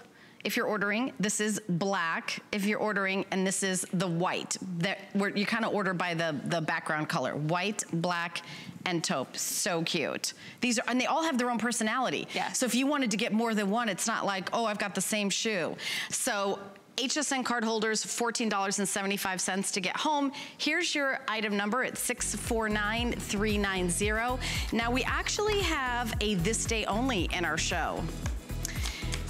if you're ordering. This is black if you're ordering, and this is the white. That where you kind of order by the the background color: white, black, and taupe. So cute. These are, and they all have their own personality. Yes. So if you wanted to get more than one, it's not like, oh, I've got the same shoe. So HSN card holders, $14.75 to get home. Here's your item number. It's 649390. Now we actually have a this day only in our show.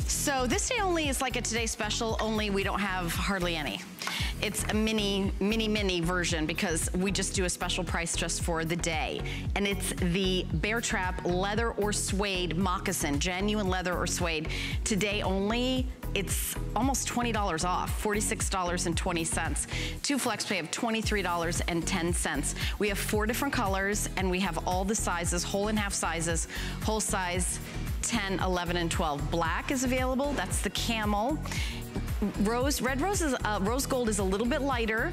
So this day only is like a today special, only we don't have hardly any. It's a mini, mini, mini version because we just do a special price just for the day. And it's the Baretrap leather or suede moccasin, genuine leather or suede. Today only, it's almost $20 off, $46.20. Two flex pay of $23.10. We have four different colors and we have all the sizes, whole and half sizes, whole size, 10, 11, and 12. Black is available, that's the camel. Rose, red rose uh, rose gold is a little bit lighter.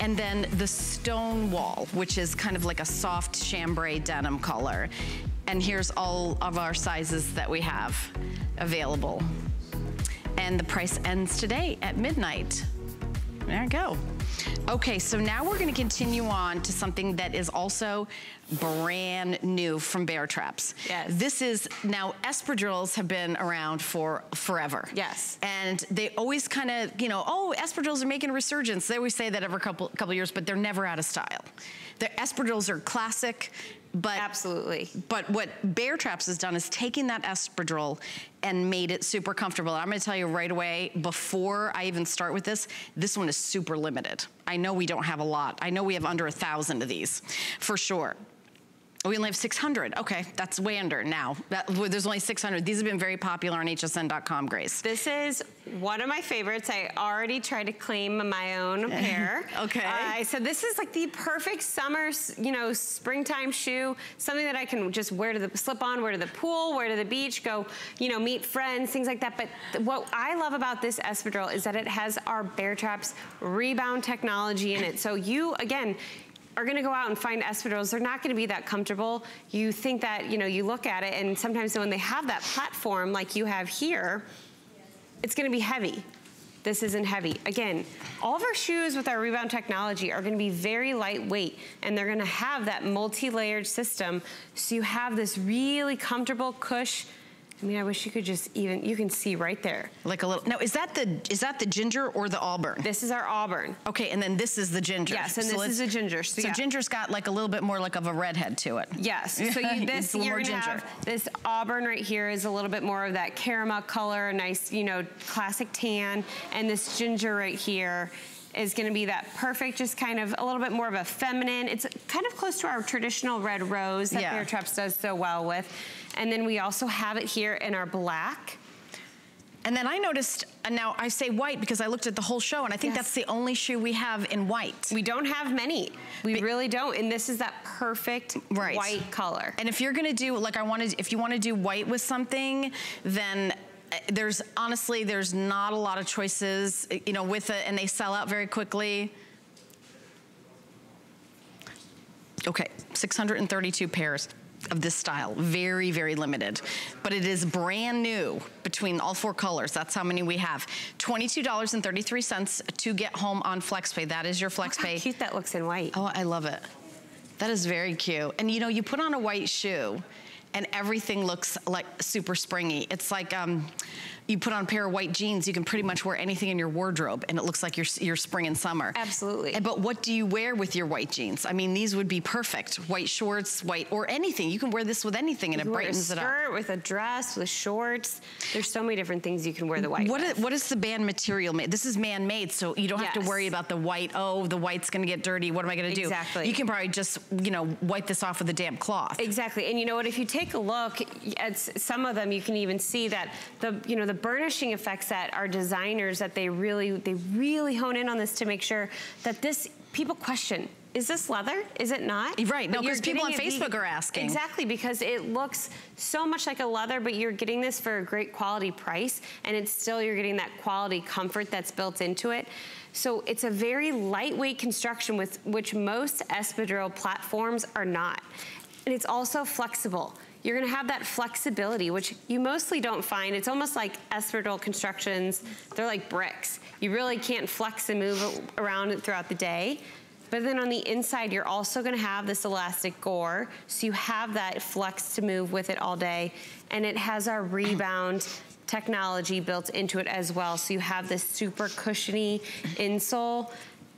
And then the stone wall, which is kind of like a soft chambray denim color. And here's all of our sizes that we have available. And the price ends today at midnight. There you go. Okay, so now we're gonna continue on to something that is also brand new from Baretraps. Yes. This is, now espadrilles have been around for forever. Yes. And they always kind of, you know, oh, espadrilles are making a resurgence. They always say that every couple, couple years, but they're never out of style. The espadrilles are classic, but Absolutely. but what Baretraps has done is taken that espadrille and made it super comfortable. I'm gonna tell you right away, before I even start with this, this one is super limited. I know we don't have a lot. I know we have under a thousand of these, for sure. We only have 600. Okay, that's way under now. That, there's only 600. These have been very popular on hsn.com, Grace. This is one of my favorites. I already tried to claim my own (laughs) pair. Okay. Uh, I said this is like the perfect summer, you know, springtime shoe. Something that I can just wear to the slip on, wear to the pool, wear to the beach, go, you know, meet friends, things like that. But what I love about this espadrille is that it has our Baretraps rebound technology in it. So you again are gonna go out and find espadrilles, they're not gonna be that comfortable. You think that, you know, you look at it and sometimes when they have that platform like you have here, it's gonna be heavy. This isn't heavy. Again, all of our shoes with our rebound technology are gonna be very lightweight and they're gonna have that multi-layered system. So you have this really comfortable cush. I mean, I wish you could just even, you can see right there. Like a little, now is that the, is that the ginger or the auburn? This is our auburn. Okay, and then this is the ginger. Yes, and So this is the ginger. So, So yeah. ginger's got like a little bit more like of a redhead to it. Yes, so you, (laughs) this, a you're gonna ginger. have this auburn right here is a little bit more of that caramel color, a nice, you know, classic tan. And this ginger right here is gonna be that perfect, just kind of a little bit more of a feminine. It's kind of close to our traditional red rose that Yeah. Baretraps does so well with. And then we also have it here in our black. And then I noticed, and now I say white because I looked at the whole show and I think Yes. that's the only shoe we have in white. We don't have many. We But- really don't. And this is that perfect Right. white color. And if you're gonna do, like I wanted, if you wanna do white with something, then uh, there's, honestly, there's not a lot of choices, you know, with it, and they sell out very quickly. Okay, 632 pairs of this style. Very, very limited. But it is brand new between all four colors. That's how many we have. $22.33 to get home on FlexPay. That is your Look how FlexPay. cute that looks in white. Oh, I love it. That is very cute. And you know, you put on a white shoe and everything looks like super springy. It's like um, you put on a pair of white jeans, you can pretty much wear anything in your wardrobe and it looks like your, your spring and summer. Absolutely. And, but what do you wear with your white jeans? I mean, these would be perfect. White shorts, white, or anything. You can wear this with anything and You it can wear a brightens it up. skirt with a dress, with shorts. There's so many different things you can wear the white What What is the band material made? This is man-made, so you don't have to worry about the white. Oh, the white's gonna get dirty. What am I gonna do? Exactly. You can probably just, you know, wipe this off with a damp cloth. Exactly, and you know what? If you take a look at some of them, you can even see that the you know the burnishing effects that our designers that they really they really hone in on this to make sure that this people question. is this leather? Is it not? Right, no, because people on Facebook are asking. Exactly, because it looks so much like a leather, but you're getting this for a great quality price, and it's still, you're getting that quality comfort that's built into it. So it's a very lightweight construction with which most espadrille platforms are not. And it's also flexible you're gonna have that flexibility, which you mostly don't find. It's almost like espadrille constructions, they're like bricks. You really can't flex and move around it throughout the day. But then on the inside, you're also gonna have this elastic gore, so you have that flex to move with it all day. And it has our rebound technology built into it as well. So you have this super cushiony insole.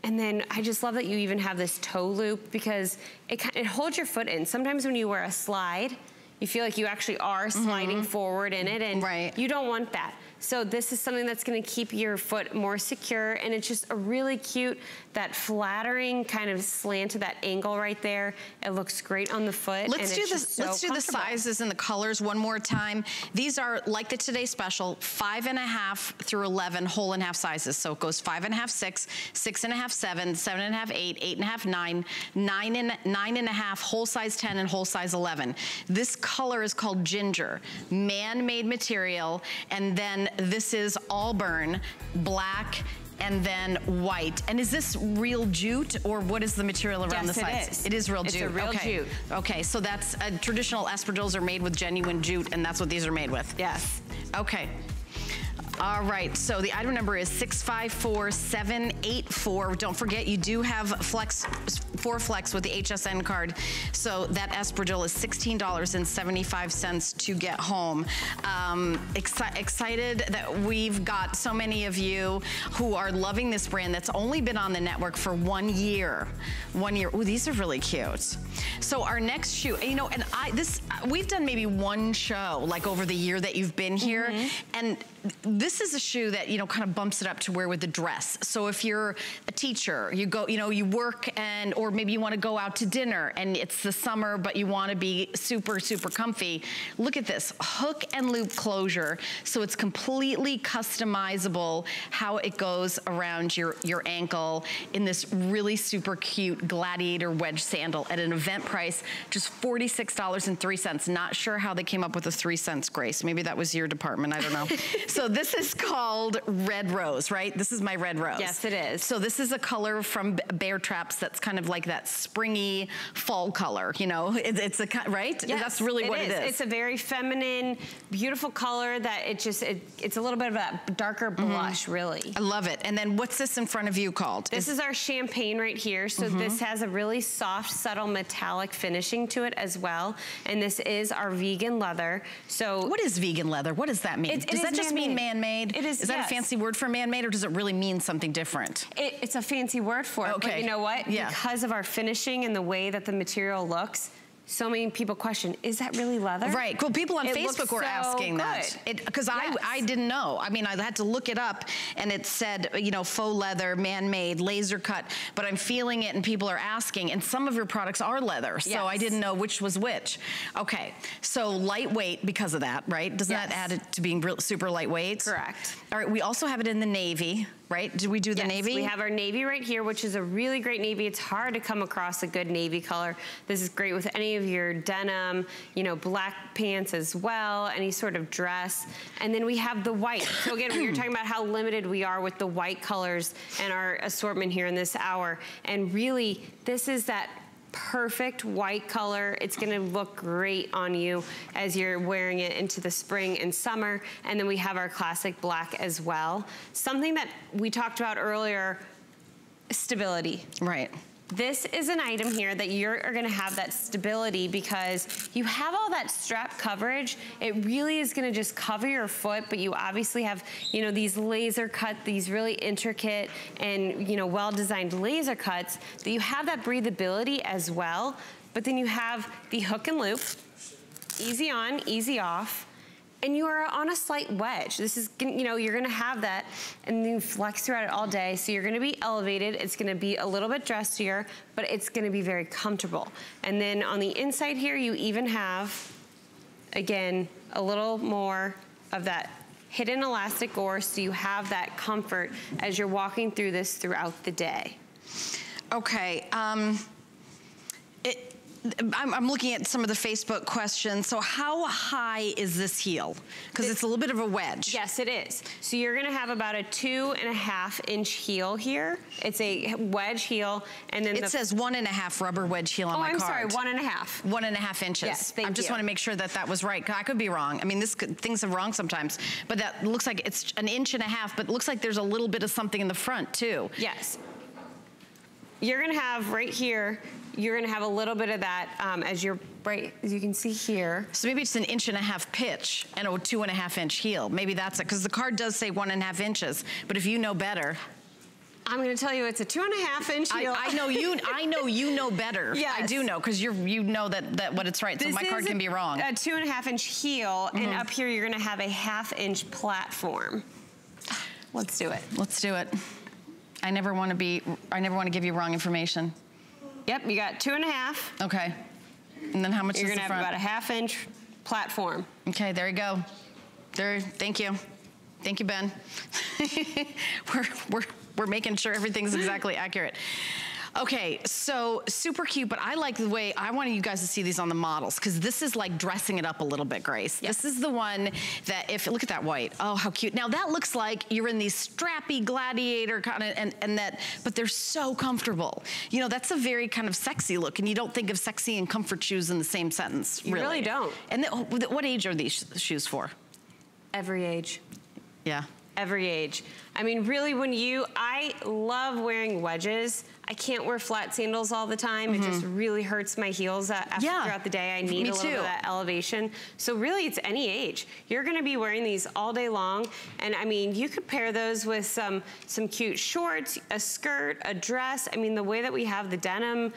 And then I just love that you even have this toe loop because it, it holds your foot in. Sometimes when you wear a slide, you feel like you actually are sliding mm -hmm. forward in it and right. you don't want that. So this is something that's gonna keep your foot more secure and it's just a really cute, that flattering kind of slant to that angle right there. It looks great on the foot. Let's do the so let's do the sizes and the colors one more time. These are like the Today Special, five and a half through 11 whole and half sizes. So it goes five and a half, six, six and a half, seven, seven and a half, eight, eight and a half, nine, nine and nine and a half, whole size 10 and whole size 11. This color is called ginger, man-made material, and then this is Auburn, black, and then white. And is this real jute or what is the material around yes, the sides? It is. It is real it's jute. It's a real okay. jute. Okay, so that's uh, traditional espadrilles are made with genuine jute and that's what these are made with. Yes. Okay. All right, so the item number is 654784. Don't forget, you do have flex, four flex with the HSN card. So that espadrille is $16.75 to get home. Um, exci excited that we've got so many of you who are loving this brand that's only been on the network for one year. One year. Ooh, these are really cute. So our next shoe, you know, and I, this, we've done maybe one show like over the year that you've been here. Mm -hmm. And this is a shoe that, you know, kind of bumps it up to wear with the dress. So if you're a teacher, you go, you know, you work and, or maybe you want to go out to dinner and it's the summer, but you want to be super, super comfy. Look at this, hook and loop closure. So it's completely customizable how it goes around your, your ankle in this really super cute gladiator wedge sandal at an event price, just $46.03. Not sure how they came up with the three cents, Grace. Maybe that was your department, I don't know. (laughs) so this is called Red Rose, right? This is my Red Rose. Yes, it is. So this is a color from Baretraps that's kind of like that springy fall color, you know? It, it's a, right? Yes, that's really what is. it is. It's a very feminine, beautiful color that it just, it, it's a little bit of that darker mm-hmm. blush, mm -hmm. really. I love it. And then what's this in front of you called? This is, is our champagne right here. So mm -hmm. this has a really soft, subtle metallic finishing to it as well. And this is our vegan leather. So what is vegan leather? What does that mean? It, does that just mean man-made? It is, Is that yes. a fancy word for man-made or does it really mean something different? It, it's a fancy word for it, okay. but you know what? Yeah. Because of our finishing and the way that the material looks, so many people question, is that really leather? Right, well people on it Facebook were so asking good. that. Because yes. I, I didn't know. I mean, I had to look it up and it said, you know, faux leather, man-made, laser cut, but I'm feeling it and people are asking and some of your products are leather, so yes. I didn't know which was which. Okay, so lightweight because of that, right? Doesn't yes. that add it to being super lightweight? Correct. All right, we also have it in the navy right? Did we do the yes, navy? we have our navy right here, which is a really great navy. It's hard to come across a good navy color. This is great with any of your denim, you know, black pants as well, any sort of dress. And then we have the white. So again, we were talking about how limited we are with the white colors and our assortment here in this hour. And really, this is that perfect white color. It's gonna look great on you as you're wearing it into the spring and summer. And then we have our classic black as well. Something that we talked about earlier, stability. Right. This is an item here that you're gonna have that stability because you have all that strap coverage. It really is gonna just cover your foot, but you obviously have, you know, these laser cut, these really intricate and, you know, well-designed laser cuts that you have that breathability as well. But then you have the hook and loop, easy on, easy off and you are on a slight wedge. This is, you know, you're gonna have that and you flex throughout it all day. So you're gonna be elevated. It's gonna be a little bit dressier, but it's gonna be very comfortable. And then on the inside here, you even have, again, a little more of that hidden elastic gore so you have that comfort as you're walking through this throughout the day. Okay. Um, it, I'm, I'm, looking at some of the Facebook questions. So how high is this heel? Because it's a little bit of a wedge. Yes, it is. So you're gonna have about a two and a half inch heel here. It's a wedge heel, and then it the says one and a half rubber wedge heel on oh, my I'm card. sorry, one and a half. One and a half inches. Yes, thank I just you. want to make sure that that was right. I could be wrong. I mean, this could, things are wrong sometimes, but that looks like it's an inch and a half. But it looks like there's a little bit of something in the front too. Yes. You're gonna have right here you're gonna have a little bit of that um, as you're right, as you can see here. So maybe it's an inch and a half pitch and a two and a half inch heel. Maybe that's it, because the card does say one and a half inches. But if you know better, I'm going to tell you it's a two and a half inch heel. I, I know you. I know you know better. Yeah, (laughs) I do know because you you know that that what it's right. This so my card can be wrong. A two and a half inch heel, Mm-hmm. and up here you're going to have a half inch platform. Let's do it. Let's do it. I never want to be. I never want to give you wrong information. Yep, you got two and a half. Okay. And then how much is that? You're gonna have front? about a half inch platform. Okay, there you go. There. Thank you. Thank you, Ben. (laughs) we're we're we're making sure everything's (laughs) exactly accurate. Okay, so super cute, but I like the way, I wanted you guys to see these on the models, because this is like dressing it up a little bit, Grace. This is the one that if, look at that white. Oh, how cute. Now that looks like you're in these strappy gladiator kind of, and, and that, but they're so comfortable. You know, that's a very kind of sexy look, and you don't think of sexy and comfort shoes in the same sentence, You really don't. And the, oh, what age are these shoes for? Every age. Yeah. Every age. I mean, really, when you, I love wearing wedges. I can't wear flat sandals all the time. It just really hurts my heels uh, after, Mm-hmm. Yeah. throughout the day. I need Me a little bit of that elevation. So really, it's any age. You're gonna be wearing these all day long. And I mean, you could pair those with some, some cute shorts, a skirt, a dress. I mean, the way that we have the denim,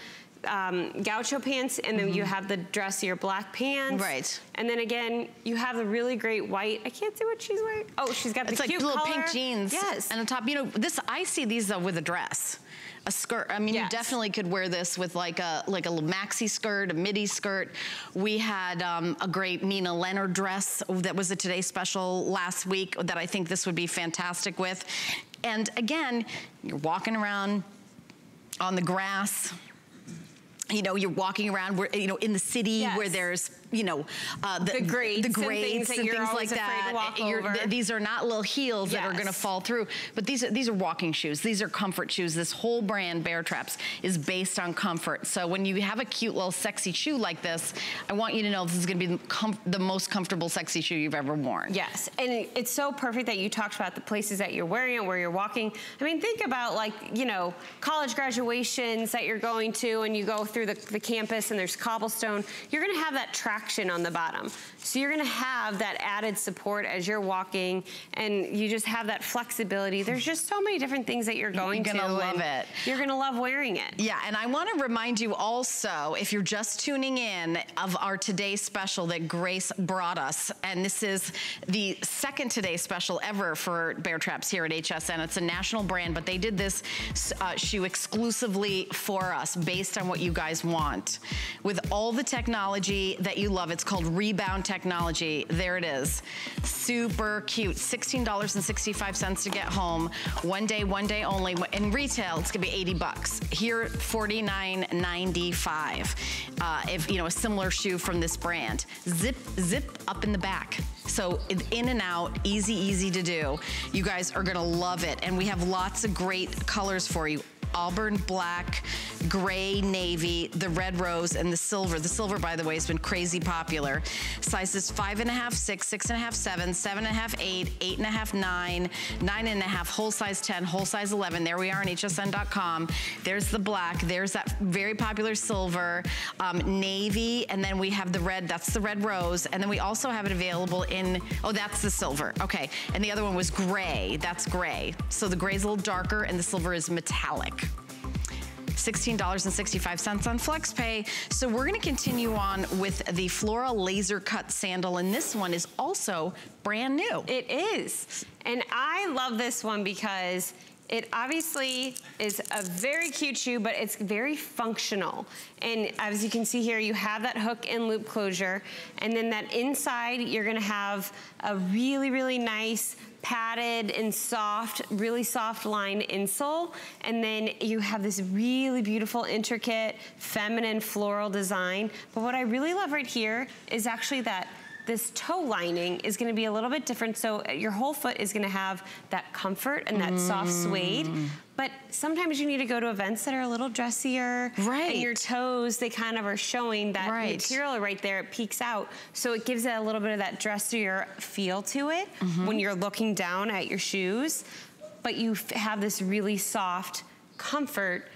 um, gaucho pants, and then you have the dressier black pants. Mm-hmm. Right. And then again, you have the really great white. I can't see what she's wearing. Oh, she's got the It's like little color. pink jeans. Yes. And on top, you know, this, I see these though with a dress. A skirt. I mean, Yes. you definitely could wear this with like a like a maxi skirt, a midi skirt. We had um, a great Nina Leonard dress that was a Today Special last week that I think this would be fantastic with. And again, you're walking around on the grass. You know, you're walking around, where, you know, in the city Yes. where there's, you know, uh, the, The grades the and things grades and things like to that. th- these are not little heels that are going to fall through, but these are these are walking shoes. These are comfort shoes. This whole brand, Baretraps, is based on comfort. So when you have a cute little sexy shoe like this, I want you to know this is going to be the, com- the most comfortable sexy shoe you've ever worn. Yes, and it's so perfect that you talked about the places that you're wearing it, where you're walking. I mean, think about like, you know, college graduations that you're going to and you go through the, the campus and there's cobblestone. You're gonna have that on the bottom. So you're gonna have that added support as you're walking and you just have that flexibility. There's just so many different things that you're going You're to. gonna love and it. You're gonna love wearing it. Yeah, and I want to remind you also, if you're just tuning in, of our Today special that Grace brought us. And this is the second Today special ever for Baretraps here at HSN. It's a national brand, but they did this uh, shoe exclusively for us based on what you guys want. With all the technology that you love, it's called Rebound Technology. There it is. Super cute. $16.65 to get home. One day, one day only. In retail, it's gonna be 80 bucks. Here, $49.95. Uh, if, you know, a similar shoe from this brand. Zip, zip up in the back. So in and out, easy, easy to do. You guys are gonna love it. And we have lots of great colors for you. Auburn black, gray navy, the red rose, and the silver. The silver, by the way, has been crazy popular. Sizes five and a half, six, six and a half, seven, seven and a half, eight, eight and a half, nine, nine and a half, whole size 10, whole size 11. There we are on hsn.com. There's the black. There's that very popular silver, um, navy, and then we have the red. That's the red rose. And then we also have it available in, oh, that's the silver. Okay. And the other one was gray. That's gray. So the gray's a little darker and the silver is metallic. $16.65 on FlexPay. So we're gonna continue on with the floral laser cut sandal, and this one is also brand new. It is. And I love this one because it obviously is a very cute shoe, but it's very functional. And as you can see here, you have that hook and loop closure. And then that inside, you're gonna have a really, really nice padded and soft, really soft lined insole. And then you have this really beautiful, intricate, feminine floral design. But what I really love right here is actually that this toe lining is gonna be a little bit different. So uh, your whole foot is gonna have that comfort and that mm. soft suede. But sometimes you need to go to events that are a little dressier. Right. And your toes, they kind of are showing that right. material right there. It peeks out. So it gives it a little bit of that dressier feel to it mm -hmm. when you're looking down at your shoes. But you have this really soft comfort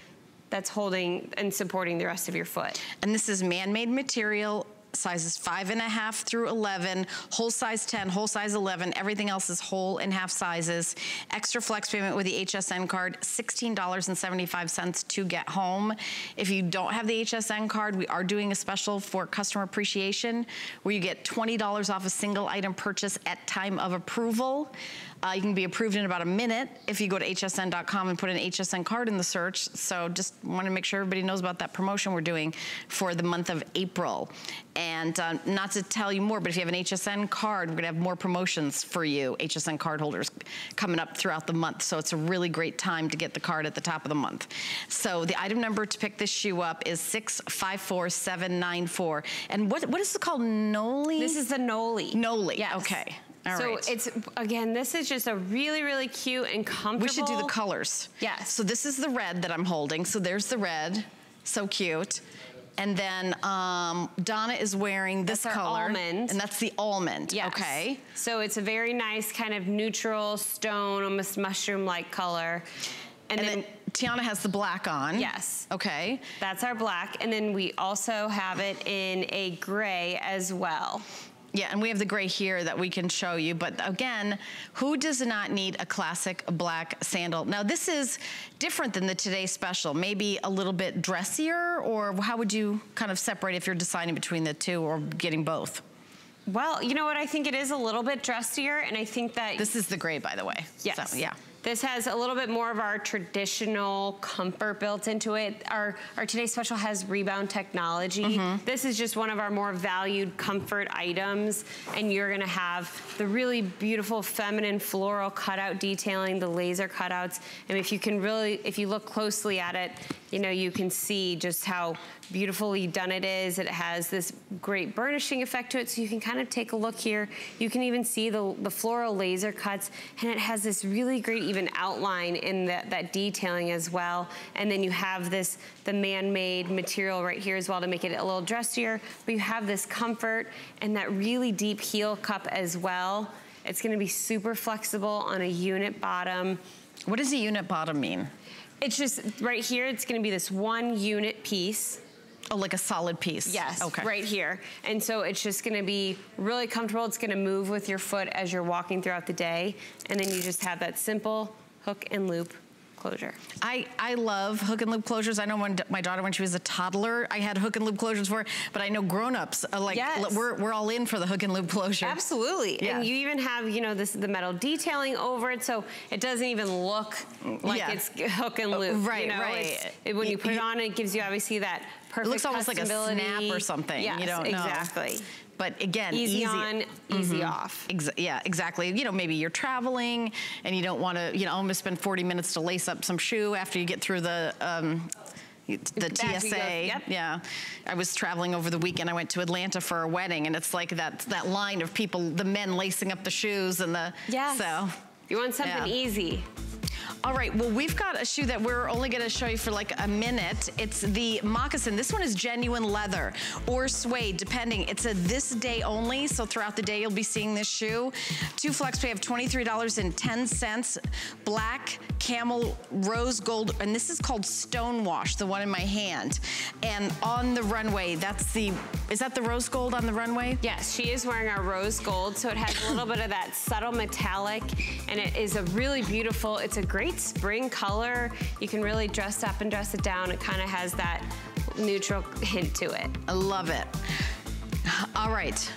that's holding and supporting the rest of your foot. And this is man-made material sizes five and a half through 11, whole size 10, whole size 11, everything else is whole and half sizes. Extra flex payment with the HSN card, $16.75 to get home. If you don't have the HSN card, we are doing a special for customer appreciation where you get $20 off a single item purchase at time of approval. Uh, you can be approved in about a minute if you go to hsn.com and put an HSN card in the search. So just want to make sure everybody knows about that promotion we're doing for the month of April. And uh, not to tell you more, but if you have an HSN card, we're gonna have more promotions for you, HSN card holders, coming up throughout the month. So it's a really great time to get the card at the top of the month. So the item number to pick this shoe up is 654794. And what, what is it called, Noli? This is the Noli. Noli, yes. okay. All so right. it's, again, this is just a really, really cute and comfortable. We should do the colors. Yes. So this is the red that I'm holding. So there's the red, so cute. And then um, Donna is wearing this that's color. almond. And that's the almond, yes. okay. So it's a very nice kind of neutral stone, almost mushroom-like color. And, and then, then Tiana has the black on. Yes. Okay. That's our black. And then we also have it in a gray as well. Yeah, and we have the gray here that we can show you. But again, who does not need a classic black sandal? Now this is different than the Today Special. Maybe a little bit dressier or how would you kind of separate if you're deciding between the two or getting both? Well, you know what? I think it is a little bit dressier and I think that... This is the gray, by the way. Yes. So, yeah. This has a little bit more of our traditional comfort built into it. Our, our today's special has rebound technology. Mm -hmm. This is just one of our more valued comfort items. And you're gonna have the really beautiful feminine floral cutout detailing, the laser cutouts. And if you can really, if you look closely at it, you know, you can see just how beautifully done it is. It has this great burnishing effect to it. So you can kind of take a look here. You can even see the, the floral laser cuts and it has this really great even outline in that, that detailing as well. And then you have this, the man-made material right here as well to make it a little dressier. But you have this comfort and that really deep heel cup as well. It's gonna be super flexible on a unit bottom. What does a unit bottom mean? It's just right here, it's gonna be this one unit piece. Oh, like a solid piece? Yes, okay. right here. And so it's just gonna be really comfortable. It's gonna move with your foot as you're walking throughout the day. And then you just have that simple hook and loop closure. I, I love hook and loop closures. I know when my daughter, when she was a toddler, I had hook and loop closures for, but I know grown-ups, uh, like yes. we're, we're all in for the hook and loop closure. Absolutely. Yeah. And you even have, you know, this the metal detailing over it, so it doesn't even look like yeah. it's hook and loop. right, you know, right. It, when you put it on, it gives you obviously that perfect It looks almost like a snap or something. Yes, you don't know. exactly. But again, easy, easy on, easy mm -hmm. off. Ex yeah, exactly. You know, maybe you're traveling and you don't want to, you know, almost spend 40 minutes to lace up some shoe after you get through the um, the TSA. Yep. Yeah. I was traveling over the weekend. I went to Atlanta for a wedding and it's like that that line of people, the men lacing up the shoes and the yes. so you want something yeah. easy. All right, well, we've got a shoe that we're only gonna show you for like a minute. It's the moccasin. This one is genuine leather or suede, depending. It's a this day only, so throughout the day you'll be seeing this shoe. Two flex pay of $23.10. Black, camel, rose gold, and this is called Stonewash, the one in my hand. And on the runway, that's the, is that the rose gold on the runway? Yes, she is wearing our rose gold, so it has a little bit of that subtle metallic, and it is a really beautiful, it's a great spring color. You can really dress up and dress it down. It kind of has that neutral hint to it. I love it. All right.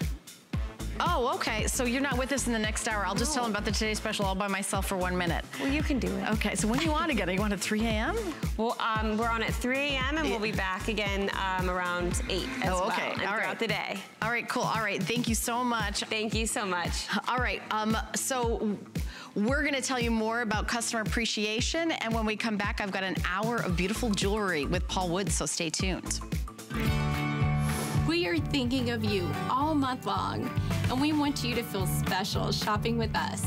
Oh, okay. So you're not with us in the next hour. I'll just tell them about the Today Special all by myself for one minute. Well, you can do it. Okay, so when do you want to get it? You want at 3 a.m.? Well, um, we're on at 3 a.m. and we'll be back again um, around 8 as Oh, well. okay. and All throughout right. the day. All right, cool. All right, thank you so much. Thank you so much. All right, um, so we're gonna tell you more about customer appreciation, and when we come back, I've got an hour of beautiful jewelry with Paul Woods, so stay tuned. We are thinking of you all month long, and we want you to feel special shopping with us.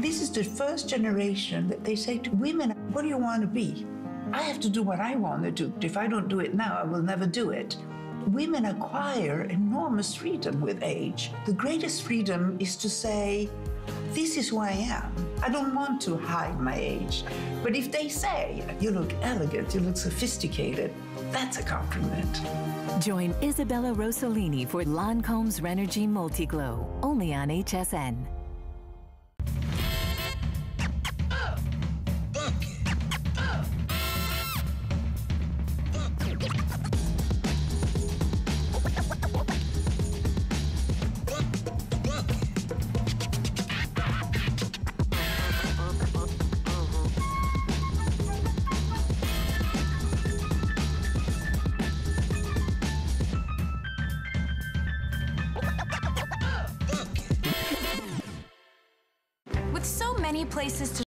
This is the first generation that they say to women, What do you want to be? I have to do what I want to do. If I don't do it now, I will never do it. Women acquire enormous freedom with age. The greatest freedom is to say, This is who I am. I don't want to hide my age. But if they say, You look elegant, you look sophisticated, that's a compliment. Join Isabella Rossellini for Lancome's Rénergie Multiglow, only on HSN.